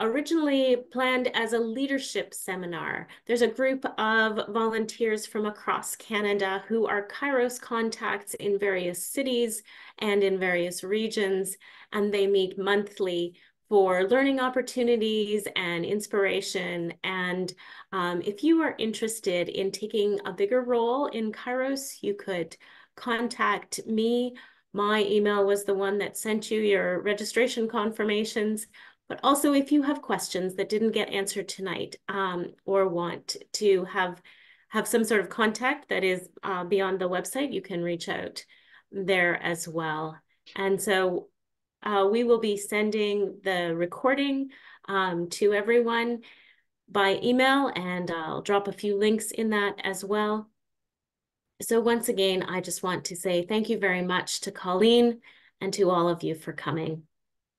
originally planned as a leadership seminar. There's a group of volunteers from across Canada who are Kairos contacts in various cities and in various regions, and they meet monthly for learning opportunities and inspiration. And um, if you are interested in taking a bigger role in Kairos, you could contact me. My email was the one that sent you your registration confirmations. But also, if you have questions that didn't get answered tonight um, or want to have have some sort of contact that is uh, beyond the website, you can reach out there as well. And so uh, we will be sending the recording um, to everyone by email, and I'll drop a few links in that as well. So once again, I just want to say thank you very much to Colleen and to all of you for coming.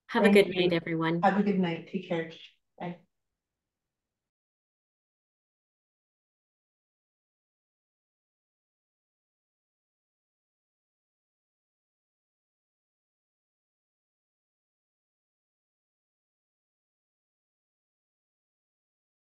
Have Thank a good you. night, everyone. Have a good night. Take care. Bye.